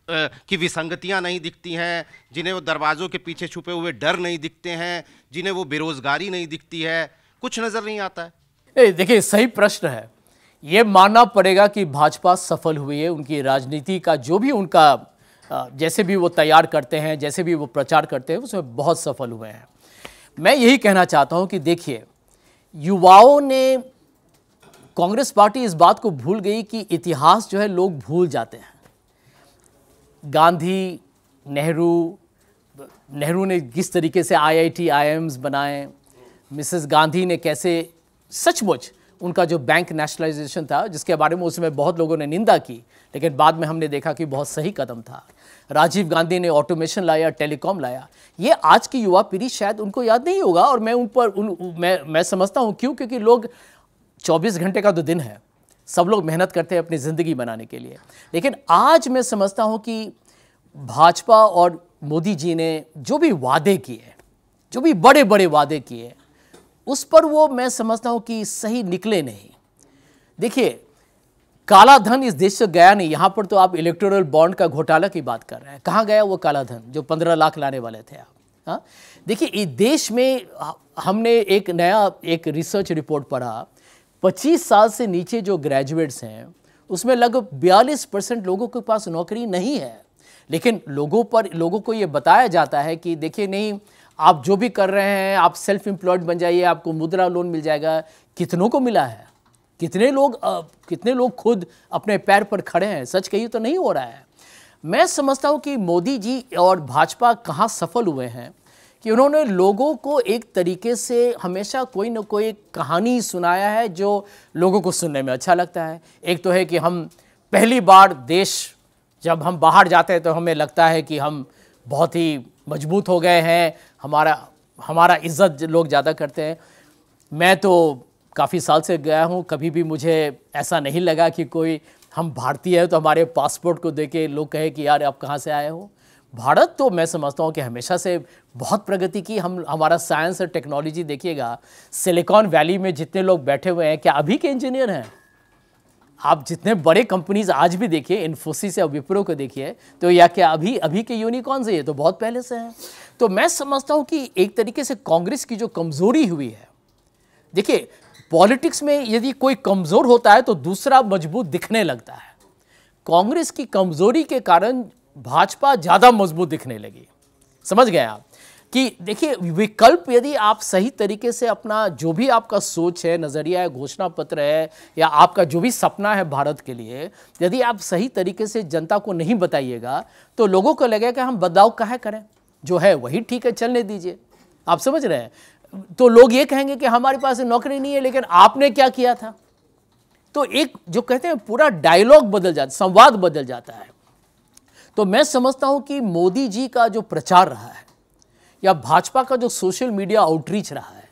की विसंगतियाँ नहीं दिखती हैं, जिन्हें वो दरवाज़ों के पीछे छुपे हुए डर नहीं दिखते हैं, जिन्हें वो बेरोज़गारी नहीं दिखती है, कुछ नज़र नहीं आता है। देखिए, सही प्रश्न है। ये मानना पड़ेगा कि भाजपा सफल हुई है, उनकी राजनीति का जो भी उनका जैसे भी वो तैयार करते हैं, जैसे भी वो प्रचार करते हैं, उसमें बहुत सफल हुए हैं। मैं यही कहना चाहता हूँ कि देखिए, युवाओं ने, कांग्रेस पार्टी इस बात को भूल गई कि इतिहास जो है, लोग भूल जाते हैं। गांधी, नेहरू नेहरू ने किस तरीके से आईआईटी आईएम्स बनाए, मिसेस गांधी ने कैसे सचमुच उनका जो बैंक नेशनलाइजेशन था, जिसके बारे में उसमें बहुत लोगों ने निंदा की, लेकिन बाद में हमने देखा कि बहुत सही कदम था। राजीव गांधी ने ऑटोमेशन लाया टेलीकॉम लाया। ये आज की युवा पीढ़ी शायद उनको याद नहीं होगा, और मैं उन पर उन, मैं मैं समझता हूँ क्यों? क्योंकि लोग 24 घंटे का तो दिन है। सब लोग मेहनत करते हैं अपनी ज़िंदगी बनाने के लिए। लेकिन आज मैं समझता हूँ कि भाजपा और मोदी जी ने जो भी वादे किए, जो भी बड़े बड़े वादे किए, उस पर वो मैं समझता हूँ कि सही निकले नहीं। देखिए, काला धन इस देश से गया नहीं। यहाँ पर तो आप इलेक्टोरल बॉन्ड का घोटाला की बात कर रहे हैं। कहाँ गया वो काला धन, जो पंद्रह लाख लाने वाले थे आप? हाँ? देखिए, इस देश में हमने एक नया, एक रिसर्च रिपोर्ट पढ़ा। 25 साल से नीचे जो ग्रेजुएट्स हैं उसमें लगभग 42 परसेंट लोगों के पास नौकरी नहीं है। लेकिन लोगों पर लोगों को ये बताया जाता है कि देखिए नहीं आप जो भी कर रहे हैं आप सेल्फ एम्प्लॉयड बन जाइए आपको मुद्रा लोन मिल जाएगा। कितनों को मिला है? कितने लोग आ, कितने लोग खुद अपने पैर पर खड़े हैं? सच कही तो नहीं हो रहा है। मैं समझता हूँ कि मोदी जी और भाजपा कहाँ सफल हुए हैं। कि उन्होंने लोगों को एक तरीके से हमेशा कोई ना कोई कहानी सुनाया है जो लोगों को सुनने में अच्छा लगता है। एक तो है कि हम पहली बार देश जब हम बाहर जाते हैं तो हमें लगता है कि हम बहुत ही मज़बूत हो गए हैं, हमारा हमारा इज़्ज़त लोग ज़्यादा करते हैं। मैं तो काफ़ी साल से गया हूँ, कभी भी मुझे ऐसा नहीं लगा कि कोई हम भारतीय हैं तो हमारे पासपोर्ट को देखे लोग कहे कि यार आप कहाँ से आए हो? भारत तो मैं समझता हूँ कि हमेशा से बहुत प्रगति की। हम, हमारा साइंस और टेक्नोलॉजी देखिएगा सिलिकॉन वैली में जितने लोग बैठे हुए हैं, क्या अभी के इंजीनियर हैं? आप जितने बड़े कंपनीज़ आज भी देखिए इन्फोसिस या विप्रो को देखिए तो या क्या अभी अभी के यूनिकॉर्न से ये तो बहुत पहले से हैं। तो मैं समझता हूँ कि एक तरीके से कांग्रेस की जो कमज़ोरी हुई है, देखिए पॉलिटिक्स में यदि कोई कमज़ोर होता है तो दूसरा मज़बूत दिखने लगता है। कांग्रेस की कमज़ोरी के कारण भाजपा ज़्यादा मज़बूत दिखने लगी। समझ गए आप? कि देखिए, विकल्प यदि आप सही तरीके से अपना जो भी आपका सोच है, नज़रिया है, घोषणा पत्र है, या आपका जो भी सपना है भारत के लिए, यदि आप सही तरीके से जनता को नहीं बताइएगा तो लोगों को लगेगा कि हम बदलाव कहाँ करें? जो है वही ठीक है, चलने दीजिए। आप समझ रहे हैं? तो लोग ये कहेंगे कि हमारे पास नौकरी नहीं है, लेकिन आपने क्या किया था? तो एक जो कहते हैं पूरा डायलॉग बदल जाता, संवाद बदल जाता है। तो मैं समझता हूँ कि मोदी जी का जो प्रचार रहा है या भाजपा का जो सोशल मीडिया आउटरीच रहा है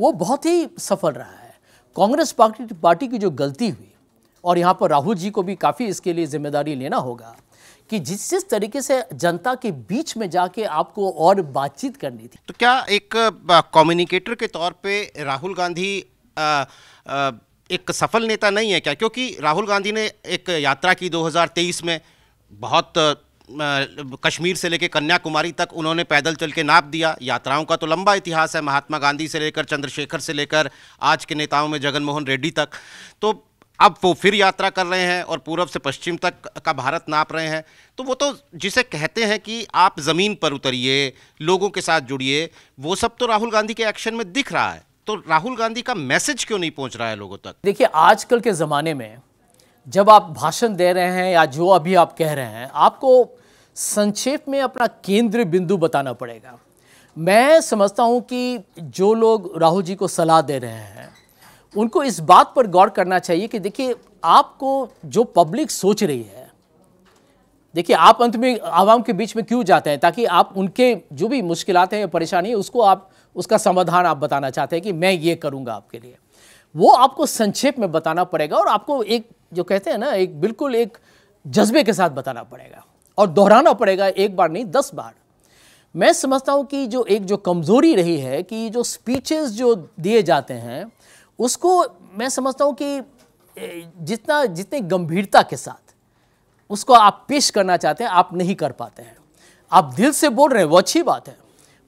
वो बहुत ही सफल रहा है। कांग्रेस पार्टी पार्टी की जो गलती हुई और यहाँ पर राहुल जी को भी काफ़ी इसके लिए ज़िम्मेदारी लेना होगा कि जिस जिस तरीके से जनता के बीच में जाके आपको और बातचीत करनी थी। तो क्या एक कम्युनिकेटर के तौर पे राहुल गांधी आ, आ, एक सफल नेता नहीं है क्या? क्योंकि राहुल गांधी ने एक यात्रा की 2023 में बहुत कश्मीर से लेकर कन्याकुमारी तक उन्होंने पैदल चल के नाप दिया। यात्राओं का तो लंबा इतिहास है, महात्मा गांधी से लेकर चंद्रशेखर से लेकर आज के नेताओं में जगन मोहन रेड्डी तक। तो अब वो फिर यात्रा कर रहे हैं और पूर्व से पश्चिम तक का भारत नाप रहे हैं। तो वो तो जिसे कहते हैं कि आप ज़मीन पर उतरिए, लोगों के साथ जुड़िए, वो सब तो राहुल गांधी के एक्शन में दिख रहा है। तो राहुल गांधी का मैसेज क्यों नहीं पहुँच रहा है लोगों तक? देखिए, आजकल के ज़माने में जब आप भाषण दे रहे हैं या जो अभी आप कह रहे हैं, आपको संक्षेप में अपना केंद्र बिंदु बताना पड़ेगा। मैं समझता हूँ कि जो लोग राहुल जी को सलाह दे रहे हैं, उनको इस बात पर गौर करना चाहिए कि देखिए, आपको जो पब्लिक सोच रही है, देखिए, आप अंत में आवाम के बीच में क्यों जाते हैं, ताकि आप उनके जो भी मुश्किलात हैं या परेशानी है, उसको आप, उसका समाधान आप बताना चाहते हैं कि मैं ये करूँगा आपके लिए। वो आपको संक्षेप में बताना पड़ेगा और आपको एक जो कहते हैं ना, एक बिल्कुल एक जज्बे के साथ बताना पड़ेगा और दोहराना पड़ेगा एक बार नहीं, दस बार। मैं समझता हूँ कि जो एक जो कमज़ोरी रही है कि जो स्पीचेस जो दिए जाते हैं, उसको मैं समझता हूँ कि जितना, जितनी गंभीरता के साथ उसको आप पेश करना चाहते हैं, आप नहीं कर पाते हैं। आप दिल से बोल रहे हैं, वो अच्छी बात है।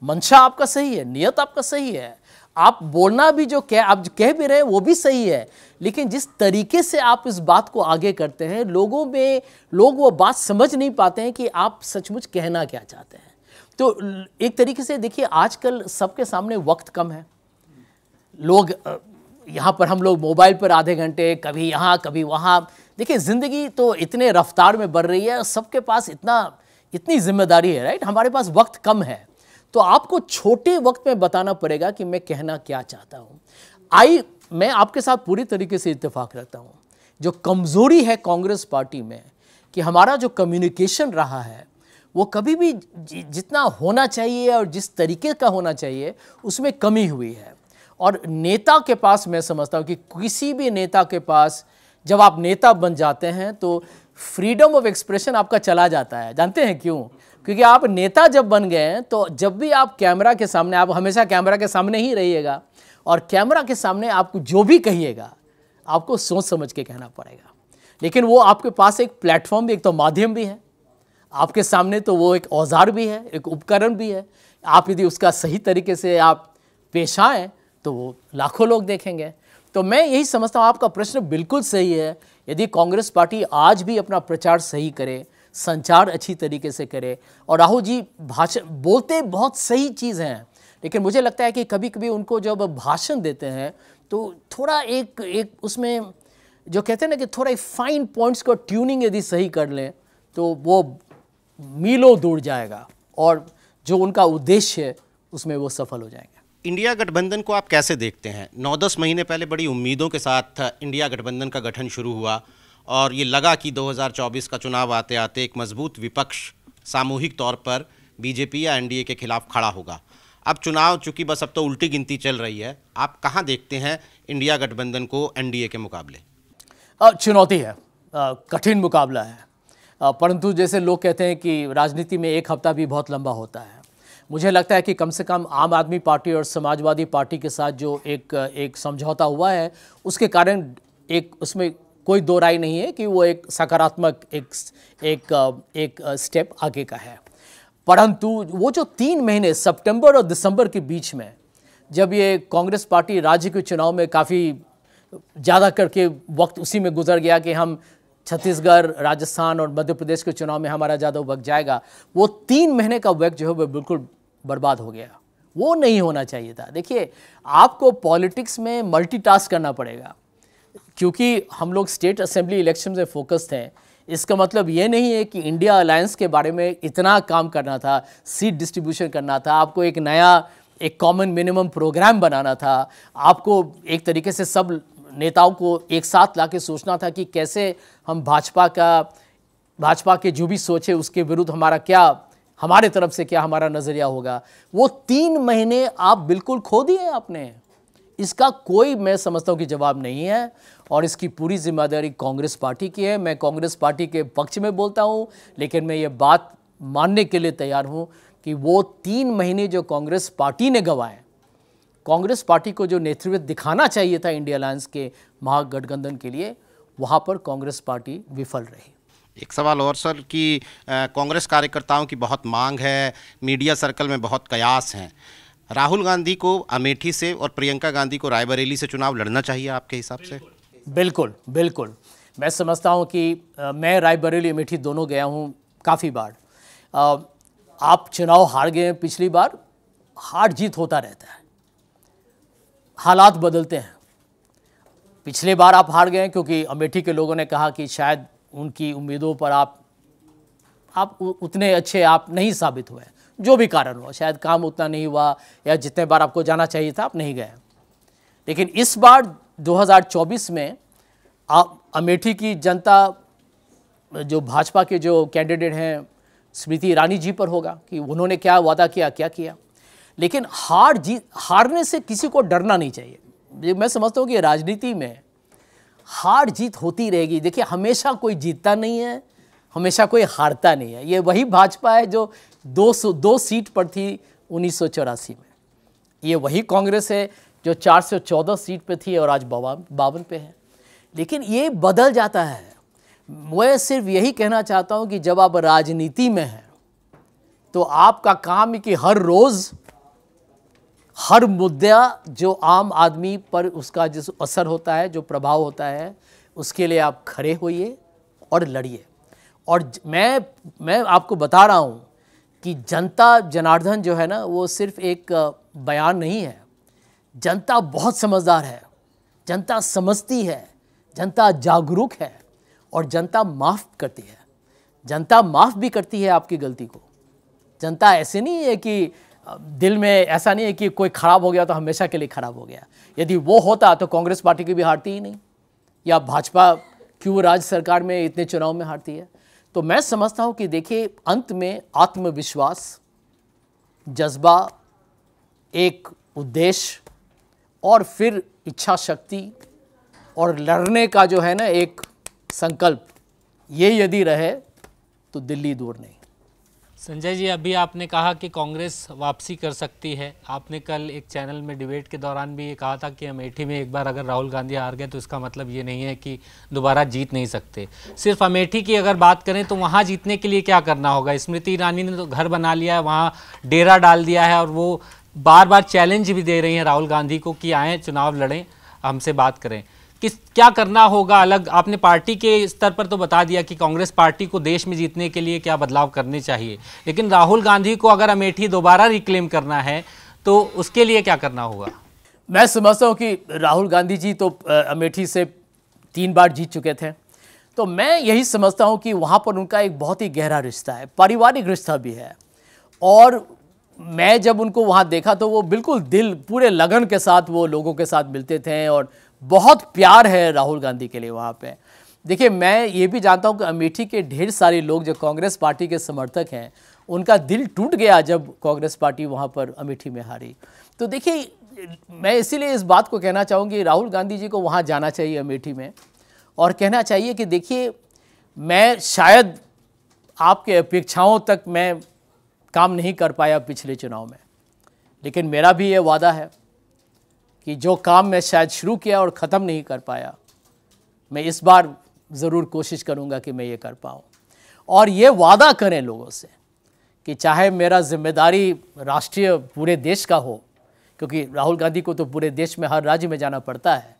मंशा आपका सही है, नियत आपका सही है। आप बोलना भी जो कह, आप जो कह भी रहे हैं, वो भी सही है। लेकिन जिस तरीके से आप इस बात को आगे करते हैं, लोगों में, लोग वो बात समझ नहीं पाते हैं कि आप सचमुच कहना क्या चाहते हैं। तो एक तरीके से देखिए, आजकल सबके सामने वक्त कम है। लोग यहाँ पर हम लोग मोबाइल पर आधे घंटे, कभी यहाँ, कभी वहाँ। देखिए, ज़िंदगी तो इतने रफ्तार में बढ़ रही है सबके पास इतना, इतनी ज़िम्मेदारी है, राइट? हमारे पास वक्त कम है। तो आपको छोटे वक्त में बताना पड़ेगा कि मैं कहना क्या चाहता हूँ। आई, मैं आपके साथ पूरी तरीके से इत्तेफाक रखता हूँ। जो कमज़ोरी है कांग्रेस पार्टी में, कि हमारा जो कम्युनिकेशन रहा है, वो कभी भी जितना होना चाहिए और जिस तरीके का होना चाहिए, उसमें कमी हुई है। और नेता के पास मैं समझता हूँ कि किसी भी नेता के पास जब आप नेता बन जाते हैं तो फ्रीडम ऑफ़ एक्सप्रेशन आपका चला जाता है। जानते हैं क्यों? क्योंकि आप नेता जब बन गए हैं तो जब भी आप कैमरा के सामने, आप हमेशा कैमरा के सामने ही रहिएगा। और कैमरा के सामने आपको जो भी कहिएगा, आपको सोच समझ के कहना पड़ेगा। लेकिन वो आपके पास एक प्लेटफॉर्म भी, एक तो माध्यम भी है। आपके सामने तो वो एक औज़ार भी है, एक उपकरण भी है। आप यदि उसका सही तरीके से आप पेश आएँ तो वो लाखों लोग देखेंगे। तो मैं यही समझता हूँ, आपका प्रश्न बिल्कुल सही है। यदि कांग्रेस पार्टी आज भी अपना प्रचार सही करे संचार अच्छी तरीके से करे। और राहुल जी भाषण बोलते बहुत सही चीज़ हैं, लेकिन मुझे लगता है कि कभी कभी उनको जब भाषण देते हैं तो थोड़ा एक एक उसमें जो कहते हैं ना कि थोड़ा फाइन पॉइंट्स को ट्यूनिंग यदि सही कर लें तो वो मीलों दूर जाएगा और जो उनका उद्देश्य है, उसमें वो सफल हो जाएँगे। इंडिया गठबंधन को आप कैसे देखते हैं? नौ दस महीने पहले बड़ी उम्मीदों के साथ इंडिया गठबंधन का गठन शुरू हुआ और ये लगा कि 2024 का चुनाव आते आते एक मज़बूत विपक्ष सामूहिक तौर पर बीजेपी या एनडीए के खिलाफ खड़ा होगा। अब चुनाव चूँकि बस अब तो उल्टी गिनती चल रही है, आप कहाँ देखते हैं इंडिया गठबंधन को एनडीए के मुकाबले? चुनौती है। कठिन मुकाबला है। परंतु जैसे लोग कहते हैं कि राजनीति में एक हफ़्ता भी बहुत लंबा होता है। मुझे लगता है कि कम से कम आम आदमी पार्टी और समाजवादी पार्टी के साथ जो एक एक समझौता हुआ है, उसके कारण एक, उसमें कोई दो राय नहीं है कि वो एक सकारात्मक एक एक एक स्टेप आगे का है। परंतु वो जो तीन महीने, सितंबर और दिसंबर के बीच में, जब ये कांग्रेस पार्टी राज्य के चुनाव में काफ़ी ज़्यादा करके वक्त उसी में गुजर गया कि हम छत्तीसगढ़, राजस्थान और मध्य प्रदेश के चुनाव में हमारा ज़्यादा वक्त जाएगा, वो तीन महीने का वक्त जो है वो बिल्कुल बर्बाद हो गया। वो नहीं होना चाहिए था। देखिए, आपको पॉलिटिक्स में मल्टीटास्क करना पड़ेगा। क्योंकि हम लोग स्टेट असेंबली इलेक्शन में फोकस्ड हैं, इसका मतलब ये नहीं है कि इंडिया अलायंस के बारे में इतना काम करना था, सीट डिस्ट्रीब्यूशन करना था, आपको एक नया, एक कॉमन मिनिमम प्रोग्राम बनाना था, आपको एक तरीके से सब नेताओं को एक साथ ला के सोचना था कि कैसे हम भाजपा का, भाजपा के जो भी सोचे उसके विरुद्ध हमारा क्या, हमारे तरफ़ से क्या हमारा नज़रिया होगा। वो तीन महीने आप बिल्कुल खो दिए आपने। इसका कोई, मैं समझता हूँ कि जवाब नहीं है। और इसकी पूरी ज़िम्मेदारी कांग्रेस पार्टी की है। मैं कांग्रेस पार्टी के पक्ष में बोलता हूँ लेकिन मैं ये बात मानने के लिए तैयार हूँ कि वो तीन महीने जो कांग्रेस पार्टी ने गंवाए कांग्रेस पार्टी को जो नेतृत्व दिखाना चाहिए था इंडिया अलायंस के महागठबंधन के लिए वहाँ पर कांग्रेस पार्टी विफल रही। एक सवाल और सर कि कांग्रेस कार्यकर्ताओं की बहुत मांग है मीडिया सर्कल में बहुत कयास हैं। राहुल गांधी को अमेठी से और प्रियंका गांधी को रायबरेली से चुनाव लड़ना चाहिए आपके हिसाब से? बिल्कुल बिल्कुल। मैं समझता हूँ कि अ, मैं रायबरेली अमेठी दोनों गया हूँ काफ़ी बार। अ, आप चुनाव हार गए हैं पिछली बार हार जीत होता रहता है। हालात बदलते हैं। पिछले बार आप हार गए क्योंकि अमेठी के लोगों ने कहा कि शायद उनकी उम्मीदों पर आप आप उतने अच्छे आप नहीं साबित हुए जो भी कारण हुआ शायद काम उतना नहीं हुआ या जितने बार आपको जाना चाहिए था आप नहीं गए लेकिन इस बार 2024 में अमेठी की जनता, जो भाजपा के जो कैंडिडेट हैं, स्मृति ईरानी जी पर होगा कि उन्होंने क्या वादा किया, क्या किया। लेकिन हार जीत हारने से किसी को डरना नहीं चाहिए। मैं समझता हूँ कि राजनीति में हार जीत होती रहेगी। देखिए, हमेशा कोई जीतता नहीं है, हमेशा कोई हारता नहीं है। ये वही भाजपा है जो दो दो सीट पर थी उन्नीस सौ चौरासी में। ये वही कांग्रेस है जो 414 सीट पे थी और आज बावन पे है। लेकिन ये बदल जाता है। मैं सिर्फ़ यही कहना चाहता हूँ कि जब आप राजनीति में हैं तो आपका काम है कि हर रोज़ हर मुद्दा जो आम आदमी पर उसका जिस असर होता है, जो प्रभाव होता है, उसके लिए आप खड़े होइए और लड़िए। और मैं मैं आपको बता रहा हूँ कि जनता, जनार्दन जो है ना, वो सिर्फ़ एक बयान नहीं है। जनता बहुत समझदार है, जनता समझती है, जनता जागरूक है और जनता माफ़ करती है। जनता माफ़ भी करती है आपकी गलती को। जनता ऐसे नहीं है कि दिल में ऐसा नहीं है कि कोई खराब हो गया तो हमेशा के लिए खराब हो गया। यदि वो होता तो कांग्रेस पार्टी की भी हारती ही नहीं। या भाजपा क्यों राज्य सरकार में इतने चुनाव में हारती है? तो मैं समझता हूँ कि देखिए, अंत में आत्मविश्वास, जज्बा एक उद्देश्य और फिर इच्छा शक्ति और लड़ने का जो है ना एक संकल्प, ये यदि रहे तो दिल्ली दूर नहीं। संजय जी, अभी आपने कहा कि कांग्रेस वापसी कर सकती है। आपने कल एक चैनल में डिबेट के दौरान भी ये कहा था कि अमेठी में एक बार अगर राहुल गांधी हार गए तो इसका मतलब ये नहीं है कि दोबारा जीत नहीं सकते। सिर्फ़ अमेठी की अगर बात करें तो वहाँ जीतने के लिए क्या करना होगा? स्मृति ईरानी ने तो घर बना लिया है, वहाँ डेरा डाल दिया है और वो बार बार चैलेंज भी दे रही हैं राहुल गांधी को कि आएँ, चुनाव लड़ें, हमसे बात करें। किस, क्या करना होगा अलग? आपने पार्टी के स्तर पर तो बता दिया कि कांग्रेस पार्टी को देश में जीतने के लिए क्या बदलाव करने चाहिए। लेकिन राहुल गांधी को अगर अमेठी दोबारा रिक्लेम करना है तो उसके लिए क्या करना होगा? मैं समझता हूँ कि राहुल गांधी जी तो अमेठी से तीन बार जीत चुके थे। तो मैं यही समझता हूँ कि वहाँ पर उनका एक बहुत ही गहरा रिश्ता है, पारिवारिक रिश्ता भी है। और मैं जब उनको वहाँ देखा तो वो बिल्कुल दिल, पूरे लगन के साथ वो लोगों के साथ मिलते थे और बहुत प्यार है राहुल गांधी के लिए वहाँ पे। देखिए, मैं ये भी जानता हूँ कि अमेठी के ढेर सारे लोग जो कांग्रेस पार्टी के समर्थक हैं, उनका दिल टूट गया जब कांग्रेस पार्टी वहाँ पर अमेठी में हारी। तो देखिए, मैं इसीलिए इस बात को कहना चाहूँगी, राहुल गांधी जी को वहाँ जाना चाहिए अमेठी में और कहना चाहिए कि देखिए, मैं शायद आपके अपेक्षाओं तक मैं काम नहीं कर पाया पिछले चुनाव में। लेकिन मेरा भी ये वादा है कि जो काम मैं शायद शुरू किया और ख़त्म नहीं कर पाया, मैं इस बार ज़रूर कोशिश करूँगा कि मैं ये कर पाऊँ। और ये वादा करें लोगों से कि चाहे मेरा ज़िम्मेदारी राष्ट्रीय पूरे देश का हो, क्योंकि राहुल गांधी को तो पूरे देश में हर राज्य में जाना पड़ता है,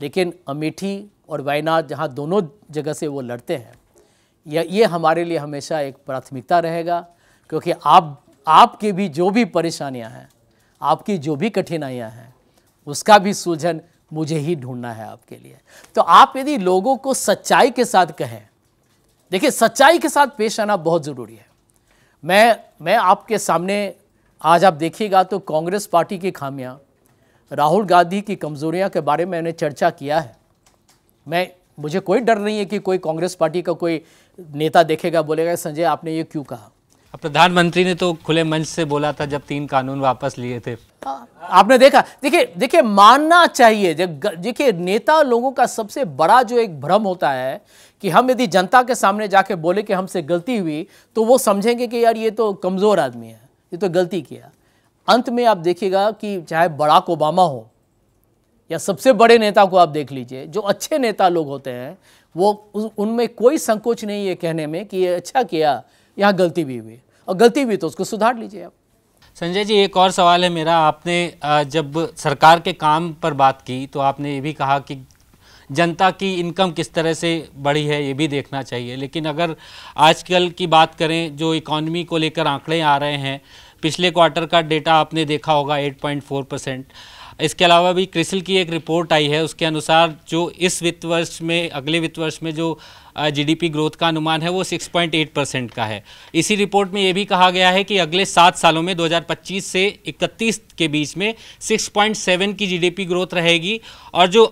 लेकिन अमेठी और वायनाड जहाँ दोनों जगह से वो लड़ते हैं यह ये हमारे लिए हमेशा एक प्राथमिकता रहेगा। क्योंकि आप, आपके भी जो भी परेशानियाँ हैं, आपकी जो भी कठिनाइयाँ हैं, उसका भी सुलझन मुझे ही ढूंढना है आपके लिए। तो आप यदि लोगों को सच्चाई के साथ कहें, देखिए सच्चाई के साथ पेश आना बहुत ज़रूरी है। मैं मैं आपके सामने आज आप देखिएगा तो कांग्रेस पार्टी की खामियाँ, राहुल गांधी की कमजोरियाँ के बारे में मैंने चर्चा किया है। मैं, मुझे कोई डर नहीं है कि कोई कांग्रेस पार्टी का कोई नेता देखेगा, बोलेगा, संजय, आपने ये क्यों कहा? प्रधानमंत्री ने तो खुले मंच से बोला था जब तीन कानून वापस लिए थे। आपने देखा? देखिए देखिए मानना चाहिए देखिए नेता लोगों का सबसे बड़ा जो एक भ्रम होता है कि हम यदि जनता के सामने जाके बोले कि हमसे गलती हुई तो वो समझेंगे कि यार ये तो कमज़ोर आदमी है ये तो गलती किया। अंत में आप देखिएगा कि चाहे बराक ओबामा हो या सबसे बड़े नेता को आप देख लीजिए जो अच्छे नेता लोग होते हैं वो उनमें कोई संकोच नहीं है कहने में कि ये अच्छा किया यहाँ गलती भी हुई। और गलती हुई तो उसको सुधार लीजिए आप। संजय जी, एक और सवाल है मेरा। आपने जब सरकार के काम पर बात की तो आपने ये भी कहा कि जनता की इनकम किस तरह से बढ़ी है, ये भी देखना चाहिए। लेकिन अगर आजकल की बात करें, जो इकॉनमी को लेकर आंकड़े आ रहे हैं, पिछले क्वार्टर का डेटा आपने देखा होगा 8.4 परसेंट। इसके अलावा भी क्रिसिल की एक रिपोर्ट आई है, उसके अनुसार जो इस वित्त वर्ष में, अगले वित्त वर्ष में जो जीडीपी ग्रोथ का अनुमान है, वो 6.8 परसेंट का है। इसी रिपोर्ट में ये भी कहा गया है कि अगले सात सालों में 2025 से 31 के बीच में 6.7 की जीडीपी ग्रोथ रहेगी और जो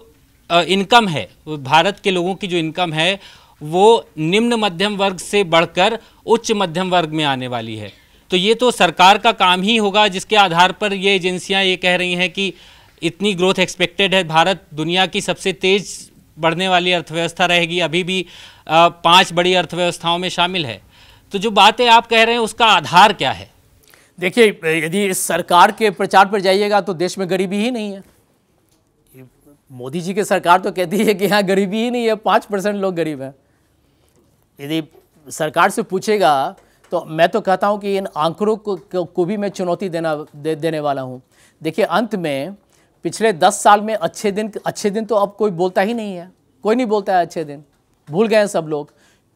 इनकम है भारत के लोगों की जो इनकम है, वो निम्न मध्यम वर्ग से बढ़कर उच्च मध्यम वर्ग में आने वाली है। तो ये तो सरकार का काम ही होगा जिसके आधार पर ये एजेंसियाँ ये कह रही हैं कि इतनी ग्रोथ एक्सपेक्टेड है। भारत दुनिया की सबसे तेज़ बढ़ने वाली अर्थव्यवस्था रहेगी। अभी भी पाँच बड़ी अर्थव्यवस्थाओं में शामिल है। तो जो बातें आप कह रहे हैं, उसका आधार क्या है? देखिए, यदि इस सरकार के प्रचार पर जाइएगा तो देश में गरीबी ही नहीं है। मोदी जी की सरकार तो कहती है कि यहाँ गरीबी ही नहीं है, पाँच परसेंट लोग गरीब हैं। यदि सरकार से पूछेगा तो मैं तो कहता हूँ कि इन आंकड़ों को, को भी मैं चुनौती देना दे, देने वाला हूँ। देखिए अंत में पिछले दस साल में अच्छे दिन अच्छे दिन तो अब कोई बोलता ही नहीं है। कोई नहीं बोलता है अच्छे दिन। भूल गए हैं सब लोग।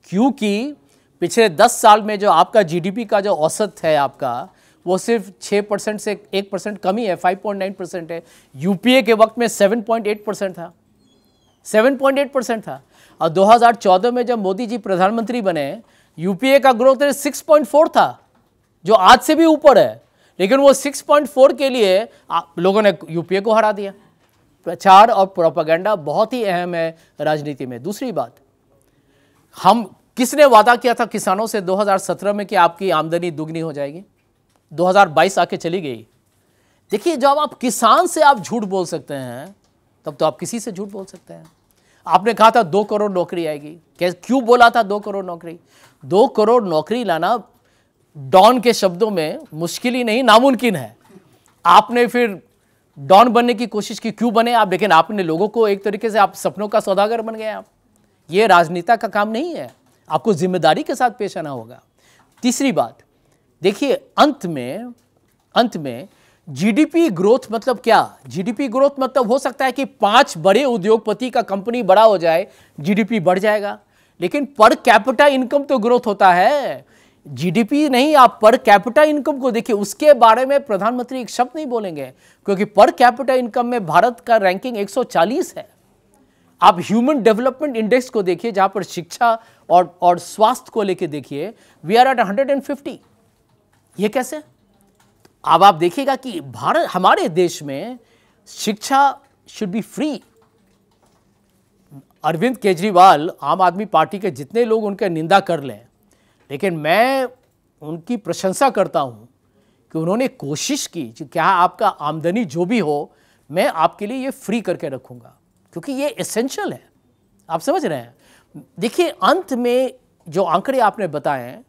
क्योंकि पिछले दस साल में जो आपका जीडीपी का जो औसत है आपका वो सिर्फ़ छः परसेंट से एक परसेंट कम ही है फाइव पॉइंट नाइन परसेंट है। यूपीए के वक्त में सेवन पॉइंट एट परसेंट था। सेवन पॉइंट एट परसेंट था। और 2014 में जब मोदी जी प्रधानमंत्री बने यूपीए का growth rate six point four था, जो आज से भी ऊपर है, लेकिन वो 6.4 के लिए लोगों ने यूपीए को हरा दिया। प्रचार और प्रोपागेंडा बहुत ही अहम है राजनीति में। दूसरी बात, हम किसने वादा किया था किसानों से 2017 में कि आपकी आमदनी दुगनी हो जाएगी? 2022 आके चली गई। देखिए, जब आप किसान से आप झूठ बोल सकते हैं, तब तो आप किसी से झूठ बोल सकते हैं। आपने कहा था दो करोड़ नौकरी आएगी। क्यों बोला था दो करोड़ नौकरी? दो करोड़ नौकरी लाना डॉन के शब्दों में मुश्किल ही नहीं, नामुमकिन है। आपने फिर डॉन बनने की कोशिश की, क्यों बने आप? लेकिन आपने लोगों को एक तरीके से आप सपनों का सौदागर बन गए आप। ये राजनेता का काम नहीं है। आपको ज़िम्मेदारी के साथ पेश आना होगा। तीसरी बात, देखिए, अंत में अंत में जीडीपी ग्रोथ मतलब क्या? जीडीपी ग्रोथ मतलब हो सकता है कि पाँच बड़े उद्योगपति का कंपनी बड़ा हो जाए जीडीपी बढ़ जाएगा। लेकिन पर कैपिटा इनकम तो ग्रोथ होता है। जीडीपी नहीं, आप पर कैपिटा इनकम को देखिए, उसके बारे में प्रधानमंत्री एक शब्द नहीं बोलेंगे, क्योंकि पर कैपिटा इनकम में भारत का रैंकिंग 140 है। आप ह्यूमन डेवलपमेंट इंडेक्स को देखिए, जहाँ पर शिक्षा और और स्वास्थ्य को लेके देखिए वी आर एट 150 ये कैसे? अब आप देखिएगा कि भारत, हमारे देश में शिक्षा should be free Arvind Kejriwal Aam Aadmi party के जितने लोग उनका निंदा कर लें, लेकिन मैं उनकी प्रशंसा करता हूँ कि उन्होंने कोशिश की कि क्या आपका आमदनी जो भी हो, मैं आपके लिए ये फ्री करके रखूँगा, क्योंकि ये एसेंशियल है। आप समझ रहे हैं? देखिए, अंत में जो आंकड़े आपने बताए हैं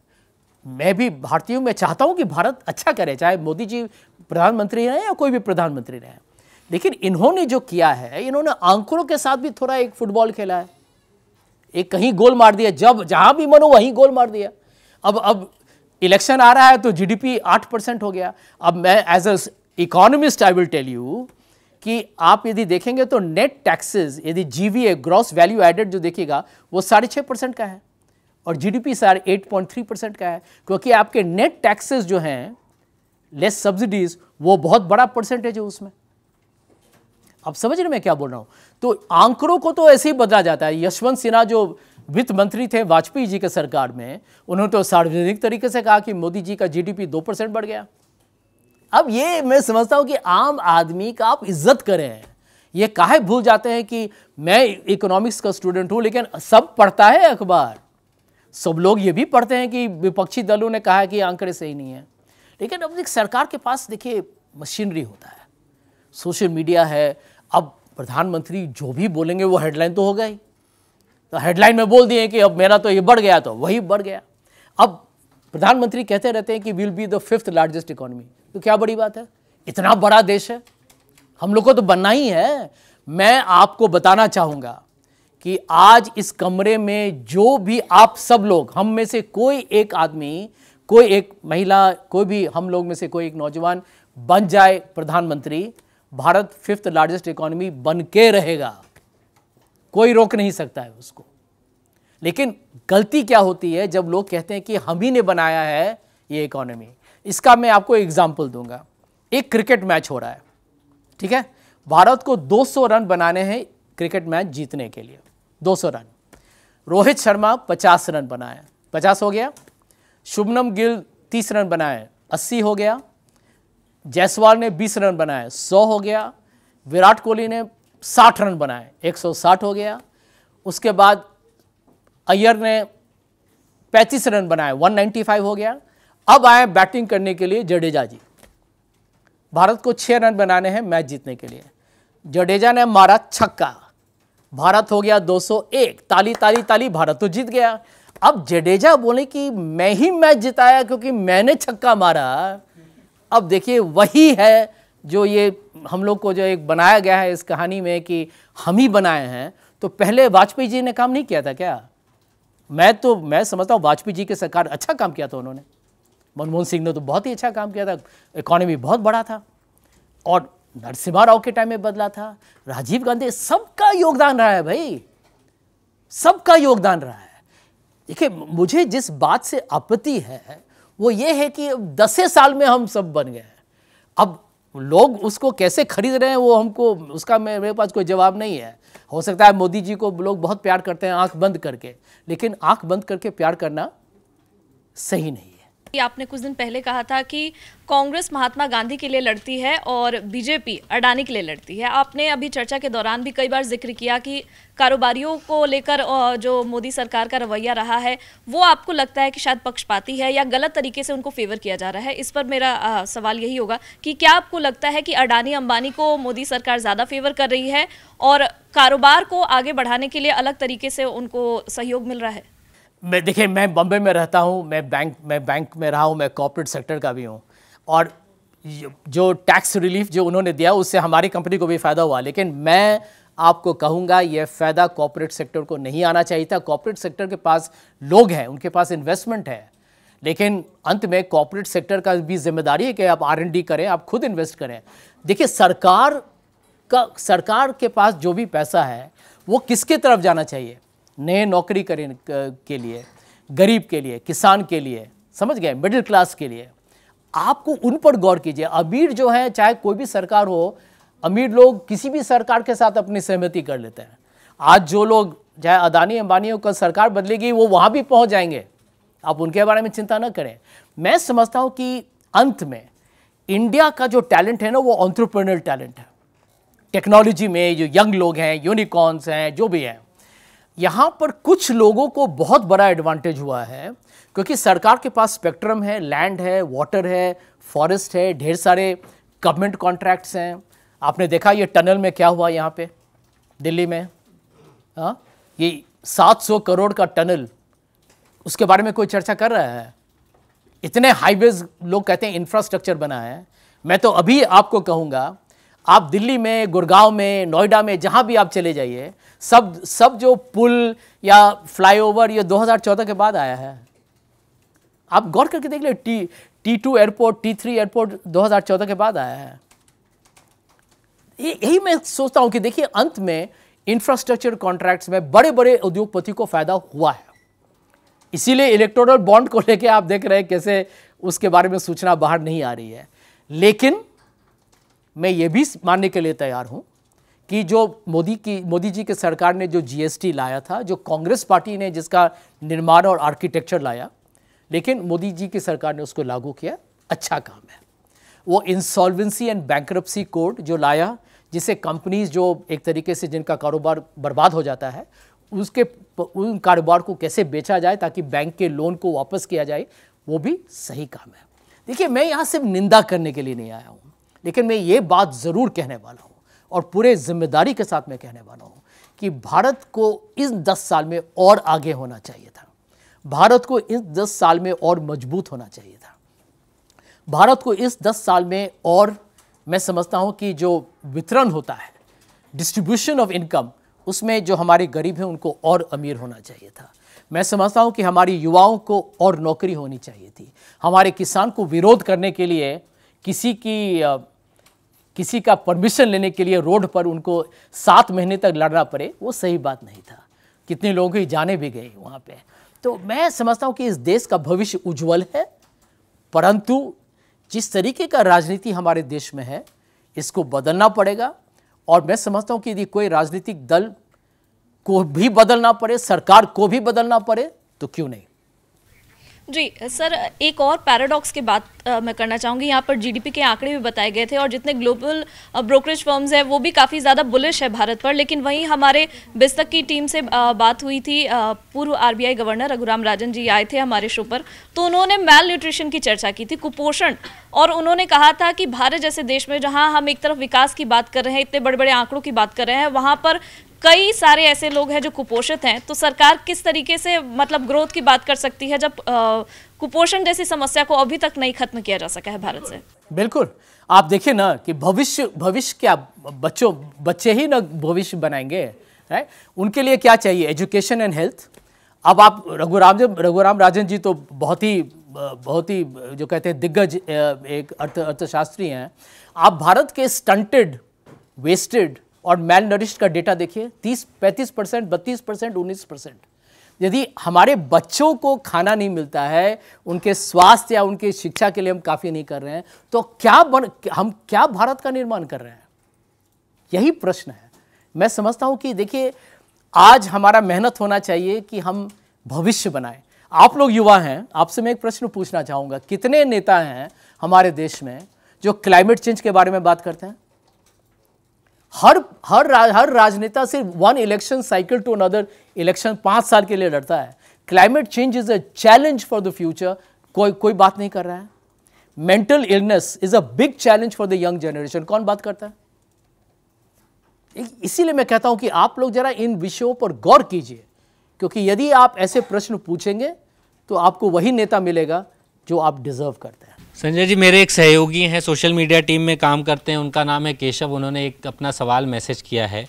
मैं भी भारतीय हूँ मैं चाहता हूँ कि भारत अच्छा करे, चाहे मोदी जी प्रधानमंत्री रहे या कोई भी प्रधानमंत्री रहे। लेकिन इन्होंने जो किया है, इन्होंने आंकड़ों के साथ भी थोड़ा एक फुटबॉल खेला है। एक कहीं गोल मार दिया, जब, जहाँ भी मनो वहीं गोल मार दिया। अब अब इलेक्शन आ रहा है तो जीडीपी आठ परसेंट हो गया। अब मैं as a economist I will tell you कि आप यदि देखेंगे तो नेट टैक्सेस यदि जीवीए ग्रॉस वैल्यू एडेड जो देखिएगा, वो साढ़े छः परसेंट का है। और जीडीपी साढ़े एट पॉइंट थ्री परसेंट का है, क्योंकि आपके नेट टैक्सेस जो हैं लेस सब्सिडीज वो बहुत बड़ा परसेंटेज है उसमें। आप समझ रहे मैं क्या बोल रहा हूँ? तो आंकड़ों को तो ऐसे ही बदला जाता है। यशवंत सिन्हा जो वित्त मंत्री थे वाजपेयी जी के सरकार में, उन्होंने तो सार्वजनिक तरीके से कहा कि मोदी जी का जीडीपी दो परसेंट बढ़ गया। अब ये मैं समझता हूँ कि आम आदमी का आप इज़्ज़त करें। ये काहे भूल जाते हैं कि मैं इकोनॉमिक्स का स्टूडेंट हूँ, लेकिन सब पढ़ता है अखबार। सब लोग ये भी पढ़ते हैं कि विपक्षी दलों ने कहा कि आंकड़े सही नहीं है। लेकिन अब एक सरकार के पास देखिए मशीनरी होता है। सोशल मीडिया है अब प्रधानमंत्री जो भी बोलेंगे वो हेडलाइन तो होगा ही। तो हेडलाइन में बोल दिए कि अब मेरा तो ये बढ़ गया तो वही बढ़ गया। अब प्रधानमंत्री कहते रहते हैं कि will be the fifth largest economy तो क्या बड़ी बात है? इतना बड़ा देश है। हम लोग को तो बनना ही है। मैं आपको बताना चाहूँगा कि आज इस कमरे में जो भी आप सब लोग, हम में से कोई एक आदमी, कोई एक महिला, कोई भी हम लोग में से कोई एक नौजवान बन जाए प्रधानमंत्री भारत फिफ्थ लार्जेस्ट इकोनॉमी बन के रहेगा। कोई रोक नहीं सकता है उसको। लेकिन गलती क्या होती है जब लोग कहते हैं कि हम ही ने बनाया है ये इकोनॉमी इसका मैं आपको एग्ज़ाम्पल दूँगा। एक क्रिकेट मैच हो रहा है। ठीक है? भारत को 200 रन बनाने हैं क्रिकेट मैच जीतने के लिए। 200 रन। रोहित शर्मा 50 रन बनाए। 50 हो गया। शुभनम गिल 30 रन बनाए। 80 हो गया। जायसवाल ने 20 रन बनाए 100 हो गया। विराट कोहली ने 60 रन बनाए 160 हो गया। उसके बाद अय्यर ने 35 रन बनाए 195 हो गया। अब आए बैटिंग करने के लिए जडेजा जी। भारत को छह रन बनाने हैं मैच जीतने के लिए। जडेजा ने मारा छक्का। भारत हो गया 201 ताली ताली ताली, भारत तो जीत गया। अब जडेजा बोले कि मैं ही मैच जिताया क्योंकि मैंने छक्का मारा। अब देखिए वही है जो ये हम लोग को जो एक बनाया गया है इस कहानी में कि हम ही बनाए हैं। तो पहले वाजपेयी जी ने काम नहीं किया था क्या? मैं तो मैं समझता हूँ वाजपेयी जी के सरकार अच्छा काम किया था उन्होंने। मनमोहन सिंह ने तो बहुत ही अच्छा काम किया था, इकोनॉमी बहुत बड़ा था और नरसिम्हा राव के टाइम में बदला था, राजीव गांधी, सबका योगदान रहा है भाई, सबका योगदान रहा है। देखिए, मुझे जिस बात से आपत्ति है वो ये है कि अब दसे साल में हम सब बन गए हैं। अब लोग उसको कैसे खरीद रहे हैं वो हमको, उसका मेरे पास कोई जवाब नहीं है। हो सकता है मोदी जी को लोग बहुत प्यार करते हैं आँख बंद करके, लेकिन आँख बंद करके प्यार करना सही नहीं कि आपने कुछ दिन पहले कहा था कि कांग्रेस महात्मा गांधी के लिए लड़ती है और बीजेपी अडानी के लिए लड़ती है। आपने अभी चर्चा के दौरान भी कई बार ज़िक्र किया कि कारोबारियों को लेकर जो मोदी सरकार का रवैया रहा है वो आपको लगता है कि शायद पक्षपाती है या गलत तरीके से उनको फेवर किया जा रहा है? इस पर मेरा आ, सवाल यही होगा कि क्या आपको लगता है कि अडानी अंबानी को मोदी सरकार ज़्यादा फेवर कर रही है और कारोबार को आगे बढ़ाने के लिए अलग तरीके से उनको सहयोग मिल रहा है? मैं, देखिए, मैं बम्बे में रहता हूँ, मैं बैंक मैं बैंक में रहा हूँ, मैं कॉर्पोरेट सेक्टर का भी हूँ। और जो टैक्स रिलीफ जो उन्होंने दिया, उससे हमारी कंपनी को भी फ़ायदा हुआ। लेकिन मैं आपको कहूँगा यह फ़ायदा कॉरपोरेट सेक्टर को नहीं आना चाहिए था। कॉरपोरेट सेक्टर के पास लोग हैं, उनके पास इन्वेस्टमेंट है। लेकिन अंत में कॉरपोरेट सेक्टर का भी ज़िम्मेदारी है कि आप आर करें, आप खुद इन्वेस्ट करें। देखिए, सरकार का, सरकार के पास जो भी पैसा है, वो किसके तरफ़ जाना चाहिए? नए नौकरी करें, के लिए, गरीब के लिए, किसान के लिए, समझ गए मिडिल क्लास के लिए। आपको उन पर गौर कीजिए। अमीर जो है, चाहे कोई भी सरकार हो, अमीर लोग किसी भी सरकार के साथ अपनी सहमति कर लेते हैं। आज जो लोग, चाहे अदानी अंबानी का सरकार बदलेगी, वो वहाँ भी पहुँच जाएँगे। आप उनके बारे में चिंता न करें। मैं समझता हूँ कि अंत में इंडिया का जो टैलेंट है ना, वो ऑन्ट्रप्रनल टैलेंट है। टेक्नोलॉजी में जो यंग लोग हैं यूनिकॉर्न्स हैं, जो भी हैं यहाँ पर कुछ लोगों को बहुत बड़ा एडवांटेज हुआ है, क्योंकि सरकार के पास स्पेक्ट्रम है लैंड है वाटर है फॉरेस्ट है, ढेर सारे गवर्नमेंट कॉन्ट्रैक्ट्स हैं। आपने देखा ये टनल में क्या हुआ यहाँ पे? दिल्ली में। हाँ? ये 700 करोड़ का टनल उसके बारे में कोई चर्चा कर रहा है? इतने हाईवेज लोग कहते हैं इंफ्रास्ट्रक्चर बना है। मैं तो अभी आपको कहूँगा, आप दिल्ली में, गुड़गांव में, नोएडा में, जहाँ भी आप चले जाइए सब सब जो पुल या फ्लाईओवर ये 2014 के बाद आया है। आप गौर करके देख ले T T two airport T three airport 2014 के बाद आया है। यही मैं सोचता हूँ कि देखिए, अंत में इंफ्रास्ट्रक्चर कॉन्ट्रैक्ट्स में बड़े बड़े उद्योगपति को फ़ायदा हुआ है। इसीलिए इलेक्टोरल बॉन्ड को लेकर आप देख रहे हैं कैसे उसके बारे में सूचना बाहर नहीं आ रही है। लेकिन मैं ये भी मानने के लिए तैयार हूँ कि जो मोदी की, मोदी जी की सरकार ने जो जीएसटी लाया था, जो कांग्रेस पार्टी ने जिसका निर्माण और आर्किटेक्चर लाया, लेकिन मोदी जी की सरकार ने उसको लागू किया अच्छा काम है। वो इंसॉल्वेंसी एंड बैंक्रप्सी कोड जो लाया, जिसे कंपनीज़ जो एक तरीके से जिनका कारोबार बर्बाद हो जाता है, उसके उन कारोबार को कैसे बेचा जाए ताकि बैंक के लोन को वापस किया जाए, वो भी सही काम है। देखिए, मैं यहाँ सिर्फ़ निंदा करने के लिए नहीं आया हूँ, लेकिन मैं ये बात ज़रूर कहने वाला हूँ और पूरे ज़िम्मेदारी के साथ मैं कहने वाला हूँ कि भारत को इस दस साल में और आगे होना चाहिए था। भारत को इस दस साल में और मज़बूत होना चाहिए था। भारत को इस दस साल में और मैं समझता हूँ कि जो वितरण होता है डिस्ट्रीब्यूशन ऑफ़ इनकम उसमें जो हमारे गरीब हैं, उनको और अमीर होना चाहिए था। मैं समझता हूँ कि हमारी युवाओं को और नौकरी होनी चाहिए थी। हमारे किसान को विरोध करने के लिए किसी की किसी का परमिशन लेने के लिए रोड पर उनको सात महीने तक लड़ना पड़े, वो सही बात नहीं था। कितने लोग ही जाने भी गए वहाँ पे। तो मैं समझता हूँ कि इस देश का भविष्य उज्जवल है, परंतु जिस तरीके का राजनीति हमारे देश में है, इसको बदलना पड़ेगा। और मैं समझता हूँ कि यदि कोई राजनीतिक दल को भी बदलना पड़े, सरकार को भी बदलना पड़े तो क्यों नहीं? जी सर एक और पैराडॉक्स की बात आ, मैं करना चाहूँगी। यहाँ पर जीडीपी के आंकड़े भी बताए गए थे और जितने ग्लोबल ब्रोकरेज फर्म्स हैं वो भी काफ़ी ज़्यादा बुलिश है भारत पर। लेकिन वहीं हमारे बिस्तक की टीम से आ, बात हुई थी पूर्व आरबीआई गवर्नर रघुराम राजन जी आए थे हमारे शो पर। तो उन्होंने मेल न्यूट्रिशन की चर्चा की थी कुपोषण। और उन्होंने कहा था कि भारत जैसे देश में जहाँ हम एक तरफ़ विकास की बात कर रहे हैं इतने बड़े बड़े आंकड़ों की बात कर रहे हैं वहाँ पर कई सारे ऐसे लोग हैं जो कुपोषित हैं तो सरकार किस तरीके से मतलब ग्रोथ की बात कर सकती है जब कुपोषण जैसी समस्या को अभी तक नहीं खत्म किया जा सका है भारत से? बिल्कुल। आप देखिए ना कि भविष्य भविष्य क्या, बच्चों, बच्चे ही ना भविष्य बनाएँगे है उनके लिए क्या चाहिए? एजुकेशन एंड हेल्थ अब आप रघुराम रघुराम राजन जी तो बहुत ही बहुत ही जो कहते हैं दिग्गज एक अर्थ, अर्थशास्त्री हैं। आप भारत के स्टंटेड वेस्टेड और मेल नरिश्ड का डेटा देखिए 30 पैंतीस परसेंट, बत्तीस परसेंट, उन्नीस परसेंट। यदि हमारे बच्चों को खाना नहीं मिलता है, उनके स्वास्थ्य या उनकी शिक्षा के लिए हम काफ़ी नहीं कर रहे हैं तो क्या बन, हम क्या भारत का निर्माण कर रहे हैं? यही प्रश्न है। मैं समझता हूँ कि देखिए, आज हमारा मेहनत होना चाहिए कि हम भविष्य बनाएँ। आप लोग युवा हैं, आपसे मैं एक प्रश्न पूछना चाहूँगा। कितने नेता हैं हमारे देश में जो क्लाइमेट चेंज के बारे में बात करते हैं? हर हर राज, हर राजनेता सिर्फ़ one election cycle to another election पाँच साल के लिए लड़ता है। Climate change is a challenge for the future कोई कोई बात नहीं कर रहा है। Mental illness is a big challenge for the young generation कौन बात करता है? इसीलिए मैं कहता हूँ कि आप लोग जरा इन विषयों पर गौर कीजिए। क्योंकि यदि आप ऐसे प्रश्न पूछेंगे तो आपको वही नेता मिलेगा जो आप डिजर्व करते हैं। संजय जी मेरे एक सहयोगी हैं सोशल मीडिया टीम में काम करते हैं उनका नाम है केशव उन्होंने एक अपना सवाल मैसेज किया है।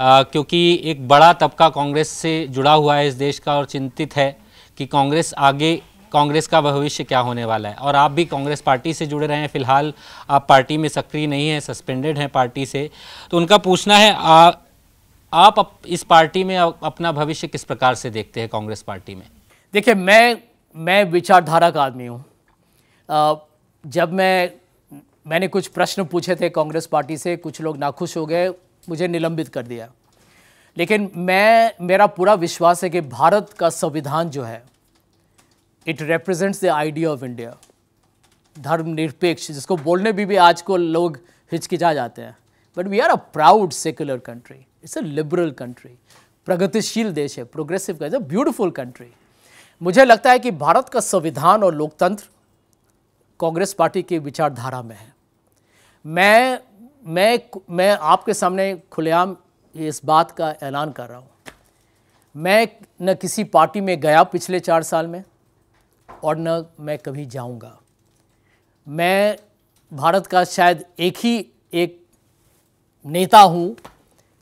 आ, क्योंकि एक बड़ा तबका कांग्रेस से जुड़ा हुआ है इस देश का और चिंतित है कि कांग्रेस आगे कांग्रेस का भविष्य क्या होने वाला है। और आप भी कांग्रेस पार्टी से जुड़े रहे हैं फ़िलहाल आप पार्टी में सक्रिय नहीं हैं सस्पेंडेड हैं पार्टी से। तो उनका पूछना है आ, आप इस पार्टी में अपना भविष्य किस प्रकार से देखते हैं कांग्रेस पार्टी में? देखिए मैं मैं विचारधारा का आदमी हूँ। जब मैं, मैंने कुछ प्रश्न पूछे थे कांग्रेस पार्टी से, कुछ लोग नाखुश हो गए, मुझे निलंबित कर दिया। लेकिन मैं, मेरा पूरा विश्वास है कि भारत का संविधान जो है it represents the idea of India धर्मनिरपेक्ष, जिसको बोलने भी भी आज को लोग हिचकिचा जाते हैं। But we are a proud secular country it's a liberal country प्रगतिशील देश है प्रोग्रेसिव का ब्यूटिफुल कंट्री मुझे लगता है कि भारत का संविधान और लोकतंत्र कांग्रेस पार्टी की विचारधारा में है। मैं मैं मैं आपके सामने खुलेआम इस बात का ऐलान कर रहा हूँ। मैं न किसी पार्टी में गया पिछले चार साल में और न मैं कभी जाऊँगा। मैं भारत का शायद एक ही एक नेता हूँ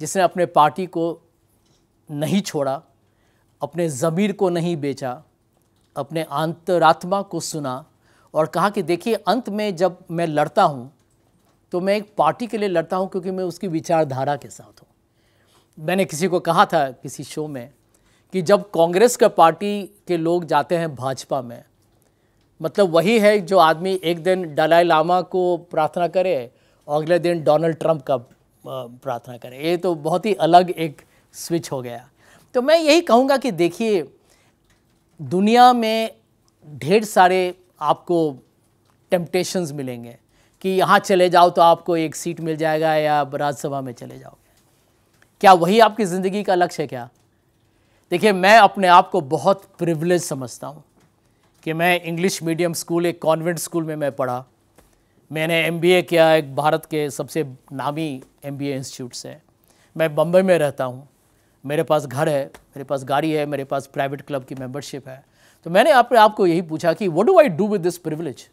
जिसने अपने पार्टी को नहीं छोड़ा, अपने ज़मीर को नहीं बेचा, अपने अंतरात्मा को सुना और कहा कि देखिए, अंत में जब मैं लड़ता हूँ तो मैं एक पार्टी के लिए लड़ता हूँ क्योंकि मैं उसकी विचारधारा के साथ हूँ। मैंने किसी को कहा था, किसी शो में, कि जब कांग्रेस का पार्टी के लोग जाते हैं भाजपा में मतलब वही है जो आदमी एक दिन डलाई लामा को प्रार्थना करे और अगले दिन डोनाल्ड ट्रंप का प्रार्थना करे। ये तो बहुत ही अलग एक स्विच हो गया। तो मैं यही कहूँगा कि देखिए, दुनिया में ढेर सारे आपको टेम्पटेशंस मिलेंगे कि यहाँ चले जाओ तो आपको एक सीट मिल जाएगा या राज्यसभा में चले जाओगे। क्या वही आपकी ज़िंदगी का लक्ष्य है क्या? देखिए, मैं अपने आप को बहुत प्रिविलेज समझता हूँ कि मैं इंग्लिश मीडियम स्कूल एक कॉन्वेंट स्कूल में मैं पढ़ा। मैंने एमबीए किया एक भारत के सबसे नामी एमबीए इंस्टीट्यूट से। मैं बम्बई में रहता हूँ। मेरे पास घर है, मेरे पास गाड़ी है, मेरे पास प्राइवेट क्लब की मेंबरशिप है। तो मैंने आप को यही पूछा कि what do I do with this privilege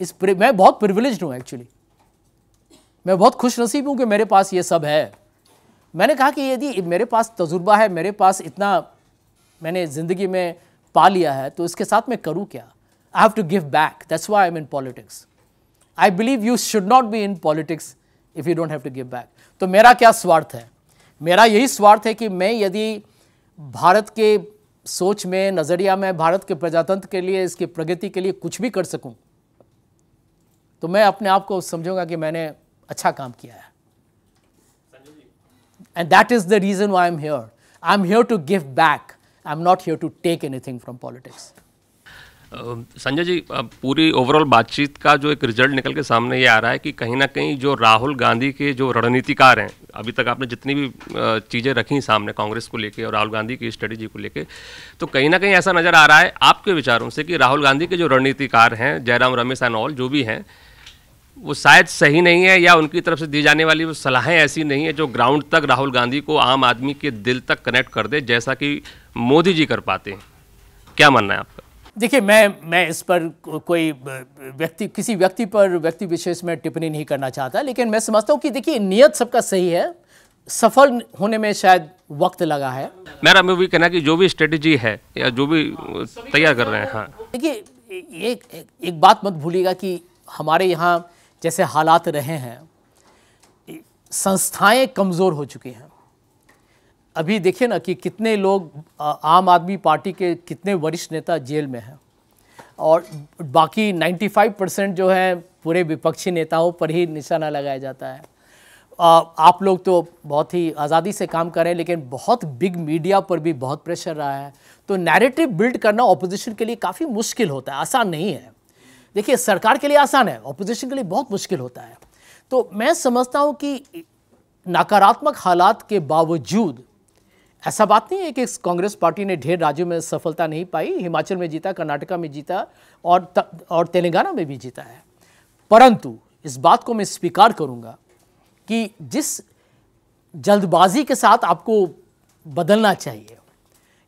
इस मैं बहुत प्रिविलेज हूँ एक्चुअली मैं बहुत खुश नसीब हूँ कि मेरे पास ये सब है। मैंने कहा कि यदि मेरे पास तजुर्बा है, मेरे पास इतना मैंने ज़िंदगी में पा लिया है तो इसके साथ मैं करूँ क्या? I have to give back that's why I am in politics I believe you should not be in politics if you don't have to give back तो मेरा क्या स्वार्थ है? मेरा यही स्वार्थ है कि मैं यदि भारत के सोच में, नज़रिया में, भारत के प्रजातंत्र के लिए, इसकी प्रगति के लिए कुछ भी कर सकूँ तो मैं अपने आप को समझूँगा कि मैंने अच्छा काम किया है। And that is the reason why am here I am here to give back I am not here to take anything from politics Sanjay ji पूरी ओवरऑल बातचीत का जो एक रिज़ल्ट निकल के सामने ये आ रहा है कि कहीं ना कहीं जो राहुल गांधी के जो रणनीतिकार हैं, अभी तक आपने जितनी भी चीज़ें रखी सामने कांग्रेस को लेके और राहुल गांधी की स्ट्रेटेजी को लेके तो कहीं ना कहीं ऐसा नज़र आ रहा है आपके विचारों से कि राहुल गांधी के जो रणनीतिकार हैं, जयराम रमेश एंड ऑल जो भी हैं, वो शायद सही नहीं है या उनकी तरफ़ से दी जाने वाली वो सलाहें ऐसी नहीं है जो ग्राउंड तक राहुल गांधी को आम आदमी के दिल तक कनेक्ट कर दे, जैसा कि मोदी जी कर पाते हैं। क्या मानना है आपका? देखिए मैं मैं इस पर कोई व्यक्ति किसी व्यक्ति पर व्यक्ति विशेष में टिप्पणी नहीं करना चाहता लेकिन मैं समझता हूँ कि देखिए नियत सबका सही है सफल होने में शायद वक्त लगा है। मेरा मैं भी कहना कि जो भी स्ट्रेटजी है या जो भी तैयार कर रहे हैं हाँ। देखिए एक, एक बात मत भूलिएगा कि हमारे यहाँ जैसे हालात रहे हैं संस्थाएँ कमज़ोर हो चुकी हैं। अभी देखिए ना कि कितने लोग आम आदमी पार्टी के कितने वरिष्ठ नेता जेल में हैं। और बाकी 95 परसेंट जो है, पूरे विपक्षी नेताओं पर ही निशाना लगाया जाता है। आप लोग तो बहुत ही आज़ादी से काम कर रहे हैं, लेकिन बहुत बिग मीडिया पर भी बहुत प्रेशर रहा है। तो नैरेटिव बिल्ड करना ऑपोजिशन के लिए काफ़ी मुश्किल होता है, आसान नहीं है। देखिए, सरकार के लिए आसान है ऑपोजिशन के लिए बहुत मुश्किल होता है। तो मैं समझता हूँ कि नकारात्मक हालात के बावजूद ऐसा बात नहीं है कि कांग्रेस पार्टी ने ढेर राज्यों में सफलता नहीं पाई हिमाचल में जीता कर्नाटका में जीता और त, और तेलंगाना में भी जीता है। परंतु इस बात को मैं स्वीकार करूँगा कि जिस जल्दबाजी के साथ आपको बदलना चाहिए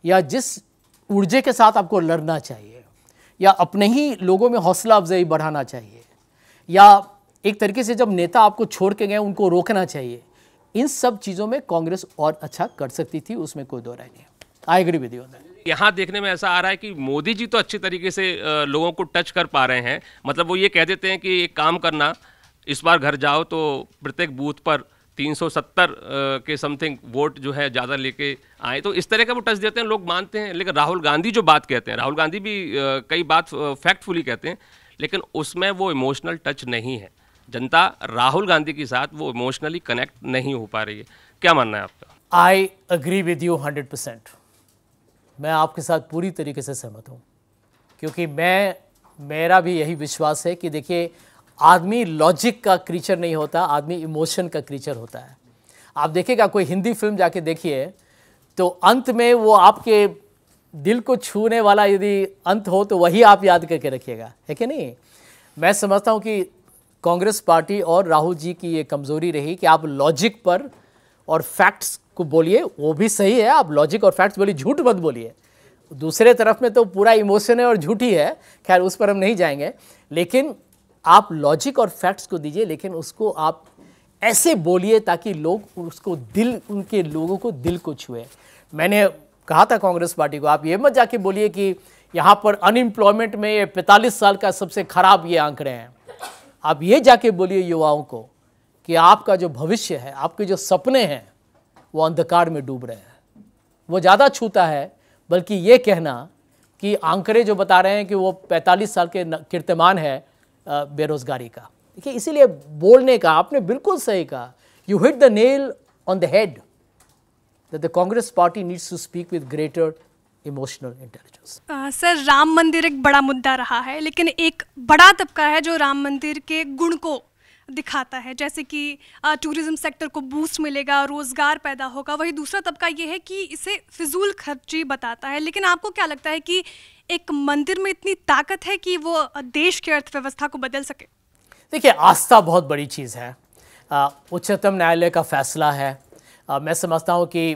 या जिस ऊर्जे के साथ आपको लड़ना चाहिए या अपने ही लोगों में हौसला अफजाई बढ़ाना चाहिए या एक तरीके से जब नेता आपको छोड़ के गए उनको रोकना चाहिए इन सब चीज़ों में कांग्रेस और अच्छा कर सकती थी, उसमें कोई दो राय नहीं आई एग्री विद यू यहाँ देखने में ऐसा आ रहा है कि मोदी जी तो अच्छी तरीके से लोगों को टच कर पा रहे हैं। मतलब वो ये कह देते हैं कि एक काम करना, इस बार घर जाओ तो प्रत्येक बूथ पर 370 के समथिंग वोट जो है ज़्यादा लेके आए। तो इस तरह का वो टच देते हैं, लोग मानते हैं। लेकिन राहुल गांधी जो बात कहते हैं, राहुल गांधी भी कई बात फैक्टफुली कहते हैं, लेकिन उसमें वो इमोशनल टच नहीं है। जनता राहुल गांधी के साथ वो इमोशनली कनेक्ट नहीं हो पा रही है। क्या मानना है आपका? I agree with you hundred percent मैं आपके साथ पूरी तरीके से सहमत हूँ। क्योंकि मैं, मेरा भी यही विश्वास है कि देखिए, आदमी लॉजिक का क्रीचर नहीं होता, आदमी इमोशन का क्रीचर होता है। आप देखिएगा, कोई हिंदी फ़िल्म जाके देखिए तो अंत में वो आपके दिल को छूने वाला यदि अंत हो तो वही आप याद करके रखिएगा। है कि नहीं? मैं समझता हूँ कि कांग्रेस पार्टी और राहुल जी की ये कमज़ोरी रही कि आप लॉजिक पर और फैक्ट्स को बोलिए, वो भी सही है, आप लॉजिक और फैक्ट्स बोलिए, झूठ मत बोलिए। दूसरे तरफ़ में तो पूरा इमोशन है और झूठी है खैर उस पर हम नहीं जाएँगे। लेकिन आप लॉजिक और फैक्ट्स को दीजिए, लेकिन उसको आप ऐसे बोलिए ताकि लोग उसको दिल, उनके लोगों को दिल को छुए। मैंने कहा था कांग्रेस पार्टी को, आप ये मत जाके बोलिए कि यहाँ पर अनएम्प्लॉयमेंट में ये पैंतालीस साल का सबसे खराब ये आंकड़े हैं। आप ये जाके बोलिए युवाओं को कि आपका जो भविष्य है, आपके जो सपने हैं, वो अंधकार में डूब रहे हैं। वो ज़्यादा छूता है, बल्कि ये कहना कि आंकड़े जो बता रहे हैं कि वो 45 साल के कीर्तिमान है बेरोजगारी का। देखिए, इसीलिए बोलने का, आपने बिल्कुल सही कहा। You hit the nail on the head the Congress party needs to speak with greater emotional intelligence sir Ram Mandir एक बड़ा मुद्दा रहा है लेकिन एक बड़ा तबका है जो राम मंदिर के गुण को दिखाता है। जैसे कि टूरिज़्म सेक्टर को बूस्ट मिलेगा रोज़गार पैदा होगा। वही दूसरा तबका ये है कि इसे फिजूल खर्ची बताता है। लेकिन आपको क्या लगता है कि एक मंदिर में इतनी ताकत है कि वो देश की अर्थव्यवस्था को बदल सके? देखिए आस्था बहुत बड़ी चीज़ है। उच्चतम न्यायालय का फैसला है। आ, मैं समझता हूँ कि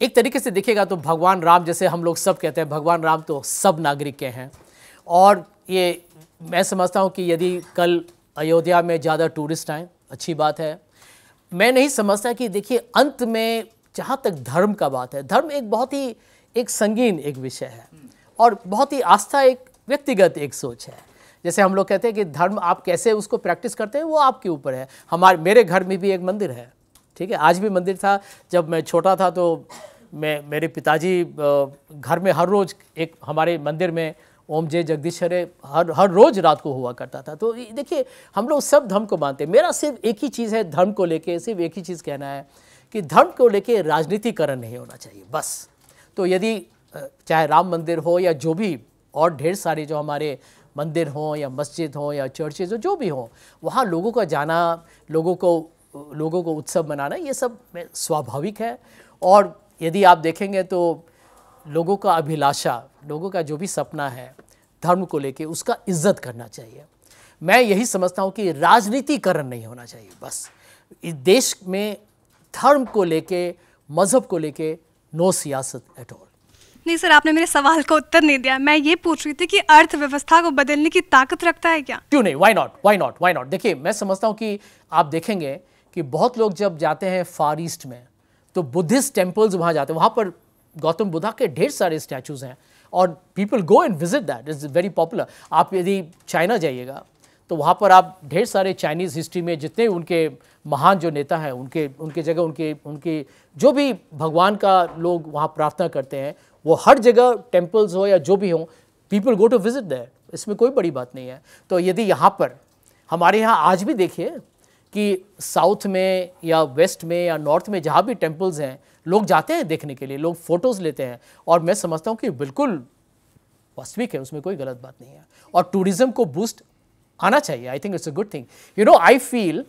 एक तरीके से देखिएगा तो भगवान राम जैसे हम लोग सब कहते हैं, भगवान राम तो सब नागरिक के हैं। और ये मैं समझता हूँ कि यदि कल अयोध्या में ज़्यादा टूरिस्ट आए, अच्छी बात है। मैं नहीं समझता कि देखिए अंत में जहाँ तक धर्म का बात है, धर्म एक बहुत ही, एक संगीन एक विषय है। और बहुत ही आस्था एक, व्यक्तिगत एक सोच है। जैसे हम लोग कहते हैं कि धर्म आप कैसे उसको प्रैक्टिस करते हैं, वो आपके ऊपर है। हमारे, मेरे घर में भी एक मंदिर है। ठीक है, आज भी मंदिर था। जब मैं छोटा था तो मैं, मेरे पिताजी घर में हर रोज़ एक हमारे मंदिर में ओम जय जगदीश्वरे हर हर रोज़ रात को हुआ करता था। तो देखिए, हम लोग सब धर्म को मानते हैं। मेरा सिर्फ़ एक ही चीज़ है, धर्म को लेके, सिर्फ़ एक ही चीज़ कहना है कि धर्म को लेके राजनीतिकरण नहीं होना चाहिए, बस। तो यदि चाहे राम मंदिर हो या जो भी और ढेर सारे जो हमारे मंदिर हों या मस्जिद हों या चर्चेज हो, जो भी हों, वहाँ लोगों का जाना, लोगों को लोगों को उत्सव मनाना ये सब स्वाभाविक है। और यदि आप देखेंगे तो लोगों का अभिलाषा लोगों का जो भी सपना है धर्म को लेके उसका इज़्ज़त करना चाहिए। मैं यही समझता हूँ कि राजनीतिकरण नहीं होना चाहिए बस। इस देश में धर्म को लेके मज़हब को लेके नो सियासत एट ऑल। नहीं सर आपने मेरे सवाल का उत्तर नहीं दिया। मैं ये पूछ रही थी कि अर्थव्यवस्था को बदलने की ताकत रखता है क्या? क्यों नहीं? Why not why not why not देखिए मैं समझता हूँ कि आप देखेंगे कि बहुत लोग जब जाते हैं फार ईस्ट में तो बुद्धिस्ट टेम्पल्स वहाँ जाते हैं। वहाँ पर गौतम बुद्धा के ढेर सारे स्टैचूज हैं और people go and visit that is very popular आप यदि चाइना जाइएगा तो वहाँ पर आप ढेर सारे चाइनीज़ हिस्ट्री में जितने उनके महान जो नेता हैं, उनके उनके जगह, उनके उनके जो भी भगवान का लोग वहाँ प्रार्थना करते हैं, वो हर जगह टेम्पल्स हो या जो भी हो people go to visit that इसमें कोई बड़ी बात नहीं है। तो यदि यहाँ पर, हमारे यहाँ आज भी देखिए कि साउथ में या वेस्ट में या नॉर्थ में जहाँ भी टेम्पल्स हैं, लोग जाते हैं देखने के लिए, लोग फ़ोटोज़ लेते हैं। और मैं समझता हूँ कि बिल्कुल वास्तविक है, उसमें कोई गलत बात नहीं है। और टूरिज़्म को बूस्ट आना चाहिए I think it's a good thing you know I feel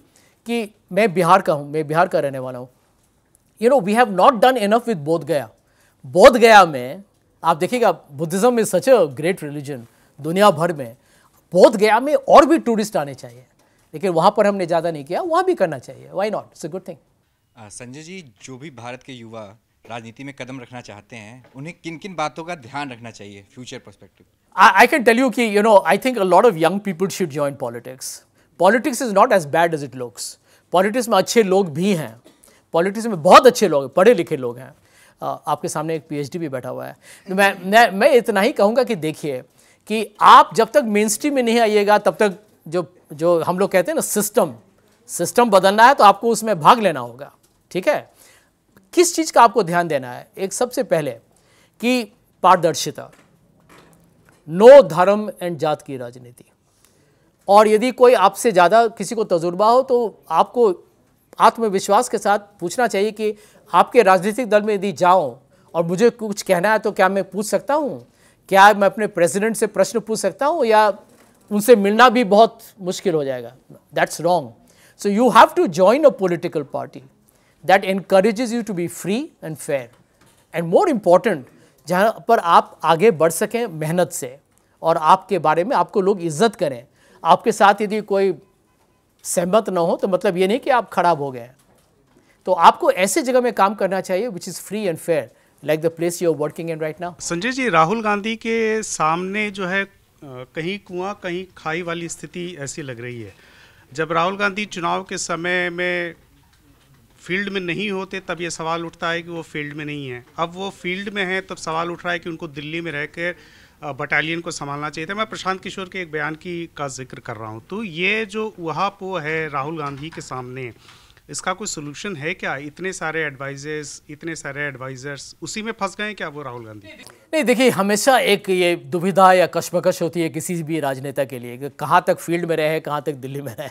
कि मैं बिहार का हूँ, मैं बिहार का रहने वाला हूँ। You know we have not done enough with Bodh Gaya Bodh Gaya में, आप देखिएगा, Buddhism is such a great religion दुनिया भर में। बोध गया में और भी टूरिस्ट आने चाहिए। लेकिन वहाँ पर हमने ज़्यादा नहीं किया वहाँ भी करना चाहिए। Why not it's a good thing Sanjay ji जो भी भारत के युवा राजनीति में कदम रखना चाहते हैं उन्हें किन किन बातों का ध्यान रखना चाहिए future perspective I can tell you कि you know I think a lot of young people should join politics politics is not as bad as it looks politics में अच्छे लोग भी हैं। पॉलिटिक्स में बहुत अच्छे लोग पढ़े लिखे लोग हैं। आपके सामने एक पीएचडी भी बैठा हुआ है। तो मैं मैं मैं इतना ही कहूँगा कि देखिए कि आप जब तक मेन स्ट्रीम में नहीं आइएगा तब तक जो जो हम लोग कहते हैं ना सिस्टम सिस्टम बदलना है तो आपको उसमें भाग लेना होगा, ठीक है? किस चीज़ का आपको ध्यान देना है? एक सबसे पहले कि पारदर्शिता, नो धर्म एंड जात की राजनीति। और यदि कोई आपसे ज़्यादा किसी को तजुर्बा हो तो आपको आत्मविश्वास के साथ पूछना चाहिए कि आपके राजनीतिक दल में यदि जाऊँ और मुझे कुछ कहना है तो क्या मैं पूछ सकता हूँ? क्या मैं अपने प्रेसिडेंट से प्रश्न पूछ सकता हूँ या उनसे मिलना भी बहुत मुश्किल हो जाएगा। That's wrong so you have to join a political party that encourages you to be free and fair and more important जहाँ पर आप आगे बढ़ सकें मेहनत से और आपके बारे में आपको लोग इज़्ज़त करें। आपके साथ यदि कोई सहमत ना हो तो मतलब ये नहीं कि आप खराब हो गए। तो आपको ऐसे जगह में काम करना चाहिए which is free and fair like the place you you're working in right now Sanjay ji, Rahul Gandhi के सामने जो है कहीं कुआँ, कहीं खाई वाली स्थिति ऐसी लग रही है। जब राहुल गांधी चुनाव के समय में फ़ील्ड में नहीं होते, तब ये सवाल उठता है कि वो फ़ील्ड में नहीं है। अब वो फ़ील्ड में है, तब सवाल उठ रहा है कि उनको दिल्ली में रहकर बटालियन को संभालना चाहिए था। मैं प्रशांत किशोर के एक बयान की का ज़िक्र कर रहा हूँ। तो ये जो उहापो है राहुल गांधी के सामने इसका कोई सोल्यूशन है क्या? इतने सारे एडवाइजर्स इतने सारे एडवाइजर्स उसी में फंस गए क्या वो राहुल गांधी? नहीं, देखिए, हमेशा एक ये दुविधा या कश्मकश होती है किसी भी राजनेता के लिए कि कहाँ तक फ़ील्ड में रहे, कहाँ तक दिल्ली में रहे।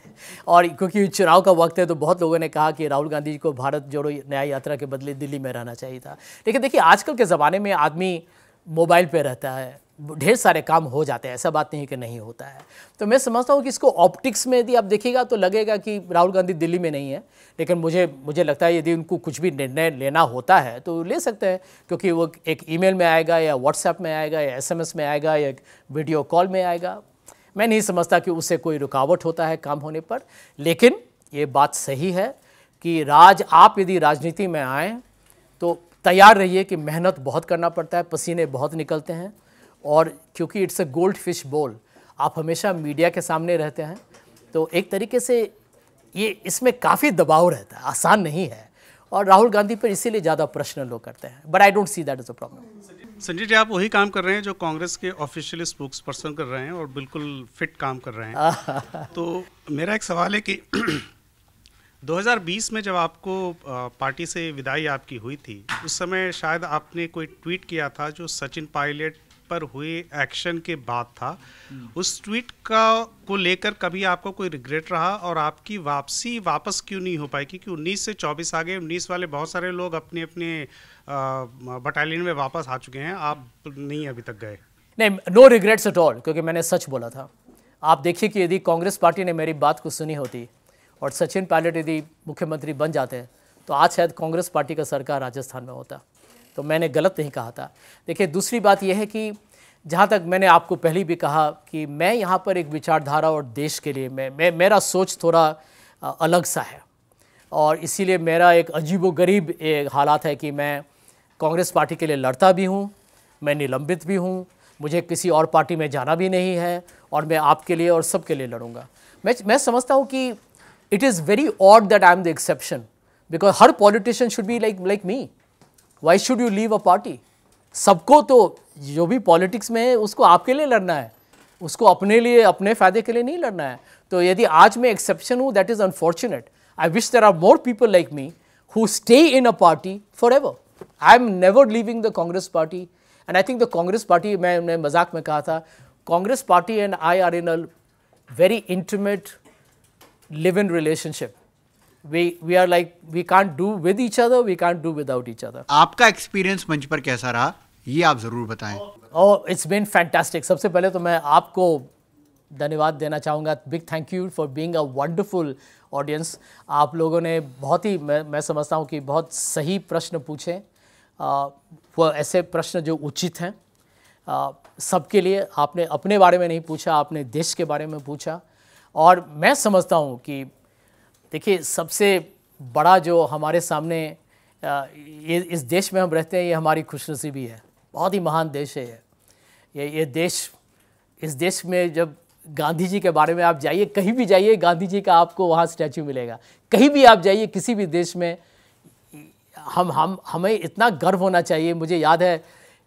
और क्योंकि चुनाव का वक्त है तो बहुत लोगों ने कहा कि राहुल गांधी जी को भारत जोड़ो, न्याय यात्रा के बदले दिल्ली में रहना चाहिए था। लेकिन देखिए, आजकल के ज़माने में आदमी मोबाइल पे रहता है ढेर सारे काम हो जाते हैं, ऐसा बात नहीं है कि नहीं होता है। तो मैं समझता हूँ कि इसको ऑप्टिक्स में यदि आप देखिएगा तो लगेगा कि राहुल गांधी दिल्ली में नहीं है, लेकिन मुझे मुझे लगता है यदि उनको कुछ भी निर्णय लेना होता है तो ले सकते हैं, क्योंकि वो एक ईमेल में आएगा या व्हाट्सएप में आएगा या एसएमएस में आएगा या वीडियो कॉल में आएगा। मैं नहीं समझता कि उससे कोई रुकावट होता है काम होने पर, लेकिन ये बात सही है कि राज, आप यदि राजनीति में आएँ तो तैयार रहिए कि मेहनत बहुत करना पड़ता है, पसीने बहुत निकलते हैं। और क्योंकि इट्स अ गोल्ड फ़िश बोल आप हमेशा मीडिया के सामने रहते हैं तो एक तरीके से ये इसमें काफ़ी दबाव रहता है आसान नहीं है। और राहुल गांधी पर इसीलिए ज़्यादा प्रश्न लोग करते हैं but I don't see that is a problem Sanjay ji आप वही काम कर रहे हैं जो कांग्रेस के ऑफिशियल स्पोक्स पर्सन कर रहे हैं और बिल्कुल फिट काम कर रहे हैं। तो मेरा एक सवाल है कि 2020 में जब आपको पार्टी से विदाई आपकी हुई थी उस समय शायद आपने कोई ट्वीट किया था जो सचिन पायलट पर हुए एक्शन के बाद था। उस ट्वीट का को लेकर कभी आपको कोई रिग्रेट रहा और आपकी वापसी वापस क्यों नहीं हो पाई? क्योंकि 19 से 24 आ गए 19 वाले बहुत सारे लोग अपने अपने बटालियन में वापस आ चुके हैं। आप नहीं अभी तक गए। नहीं नो रिग्रेट्स एट ऑल क्योंकि मैंने सच बोला था। आप देखिए कि यदि कांग्रेस पार्टी ने मेरी बात को सुनी होती और सचिन पायलट यदि मुख्यमंत्री बन जाते तो आज शायद कांग्रेस पार्टी का सरकार राजस्थान में होता। तो मैंने गलत नहीं कहा था। देखिए दूसरी बात यह है कि जहाँ तक मैंने आपको पहले भी कहा कि मैं यहाँ पर एक विचारधारा और देश के लिए मैं, मैं मेरा सोच थोड़ा अलग सा है। और इसीलिए मेरा एक अजीबोगरीब एक हालात है कि मैं कांग्रेस पार्टी के लिए लड़ता भी हूँ मैं निलंबित भी हूँ मुझे किसी और पार्टी में जाना भी नहीं है और मैं आपके लिए और सबके लिए लड़ूँगा। मैं मैं समझता हूँ कि it is very odd that I am the exception because her politician should be like like me Why should you leave a party सबको तो जो भी पॉलिटिक्स में है उसको आपके लिए लड़ना है उसको अपने लिए अपने फ़ायदे के लिए नहीं लड़ना है तो यदि आज मैं एक्सेप्शन हूँ that is unfortunate I wish there are more people like me who stay in a party forever. I'm never leaving the Congress party. And I think the Congress party, मैं मैं मजाक में कहा था Congress party and I are in a very intimate live-in relationship. We, we are like, we can't do with each other, we can't do without each other. आपका एक्सपीरियंस मंच पर कैसा रहा? ये आप ज़रूर बताएँ। Oh, it's been fantastic. सबसे पहले तो मैं आपको धन्यवाद देना चाहूँगा। Big thank you for being a wonderful audience आप लोगों ने बहुत ही मैं मैं समझता हूँ कि बहुत सही प्रश्न पूछे। वो ऐसे प्रश्न जो उचित हैं। सबके लिए आपने अपने बारे में नहीं पूछा आपने देश के बारे में पूछा। और मैं समझता हूँ कि देखिए, सबसे बड़ा जो हमारे सामने ये इस देश में हम रहते हैं, ये हमारी खुशनसीबी है। बहुत ही महान देश है ये। ये देश, इस देश में जब गांधी जी के बारे में आप जाइए, कहीं भी जाइए, गांधी जी का आपको वहाँ स्टैचू मिलेगा। कहीं भी आप जाइए, किसी भी देश में, हम हम, हमें इतना गर्व होना चाहिए। मुझे याद है,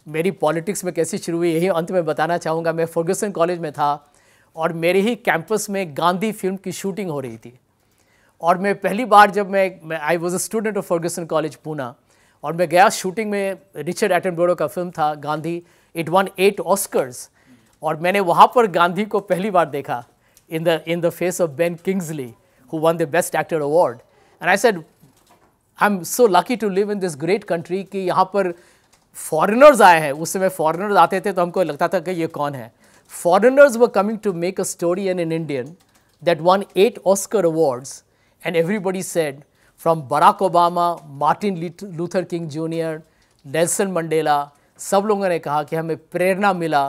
मेरी पॉलिटिक्स में कैसी शुरू हुई, यही अंत में बताना चाहूँगा। मैं फर्गसन कॉलेज में था और मेरे ही कैंपस में गांधी फ़िल्म की शूटिंग हो रही थी। और मैं पहली बार जब मैं I was a student of Fergusson college Poona और मैं गया शूटिंग में रिचर्ड एटनबरो का फ़िल्म था Gandhi it won eight Oscars और मैंने वहाँ पर गांधी को पहली बार देखा in the in the face of Ben Kingsley who won the best actor award and I said I am so lucky to live in this great country कि यहाँ पर फॉरेनर्स आए हैं. उस समय फॉरेनर्स आते थे तो हमको लगता था कि ये कौन है? Foreigners were coming to make a story an in Indian that won eight Oscar awards, and everybody said, from Barack Obama, Martin Lut- Luther King Jr., Nelson Mandela सब लोगों ने कहा कि हमें प्रेरणा मिला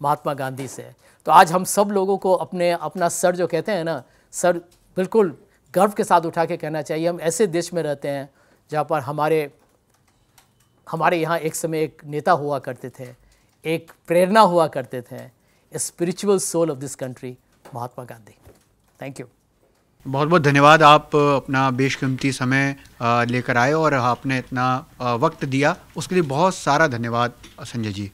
महात्मा गांधी से तो आज हम सब लोगों को अपने अपना सर जो कहते हैं ना सर बिल्कुल गर्व के साथ उठा के कहना चाहिए हम ऐसे देश में रहते हैं जहाँ पर हमारे हमारे यहाँ एक समय एक नेता हुआ करते थे एक प्रेरणा हुआ करते थे spiritual soul of this country Mahatma Gandhi thank you बहुत बहुत धन्यवाद आप, अपना बेशकीमती समय लेकर आए और आपने इतना वक्त दिया। उसके लिए बहुत सारा धन्यवाद, संजय जी।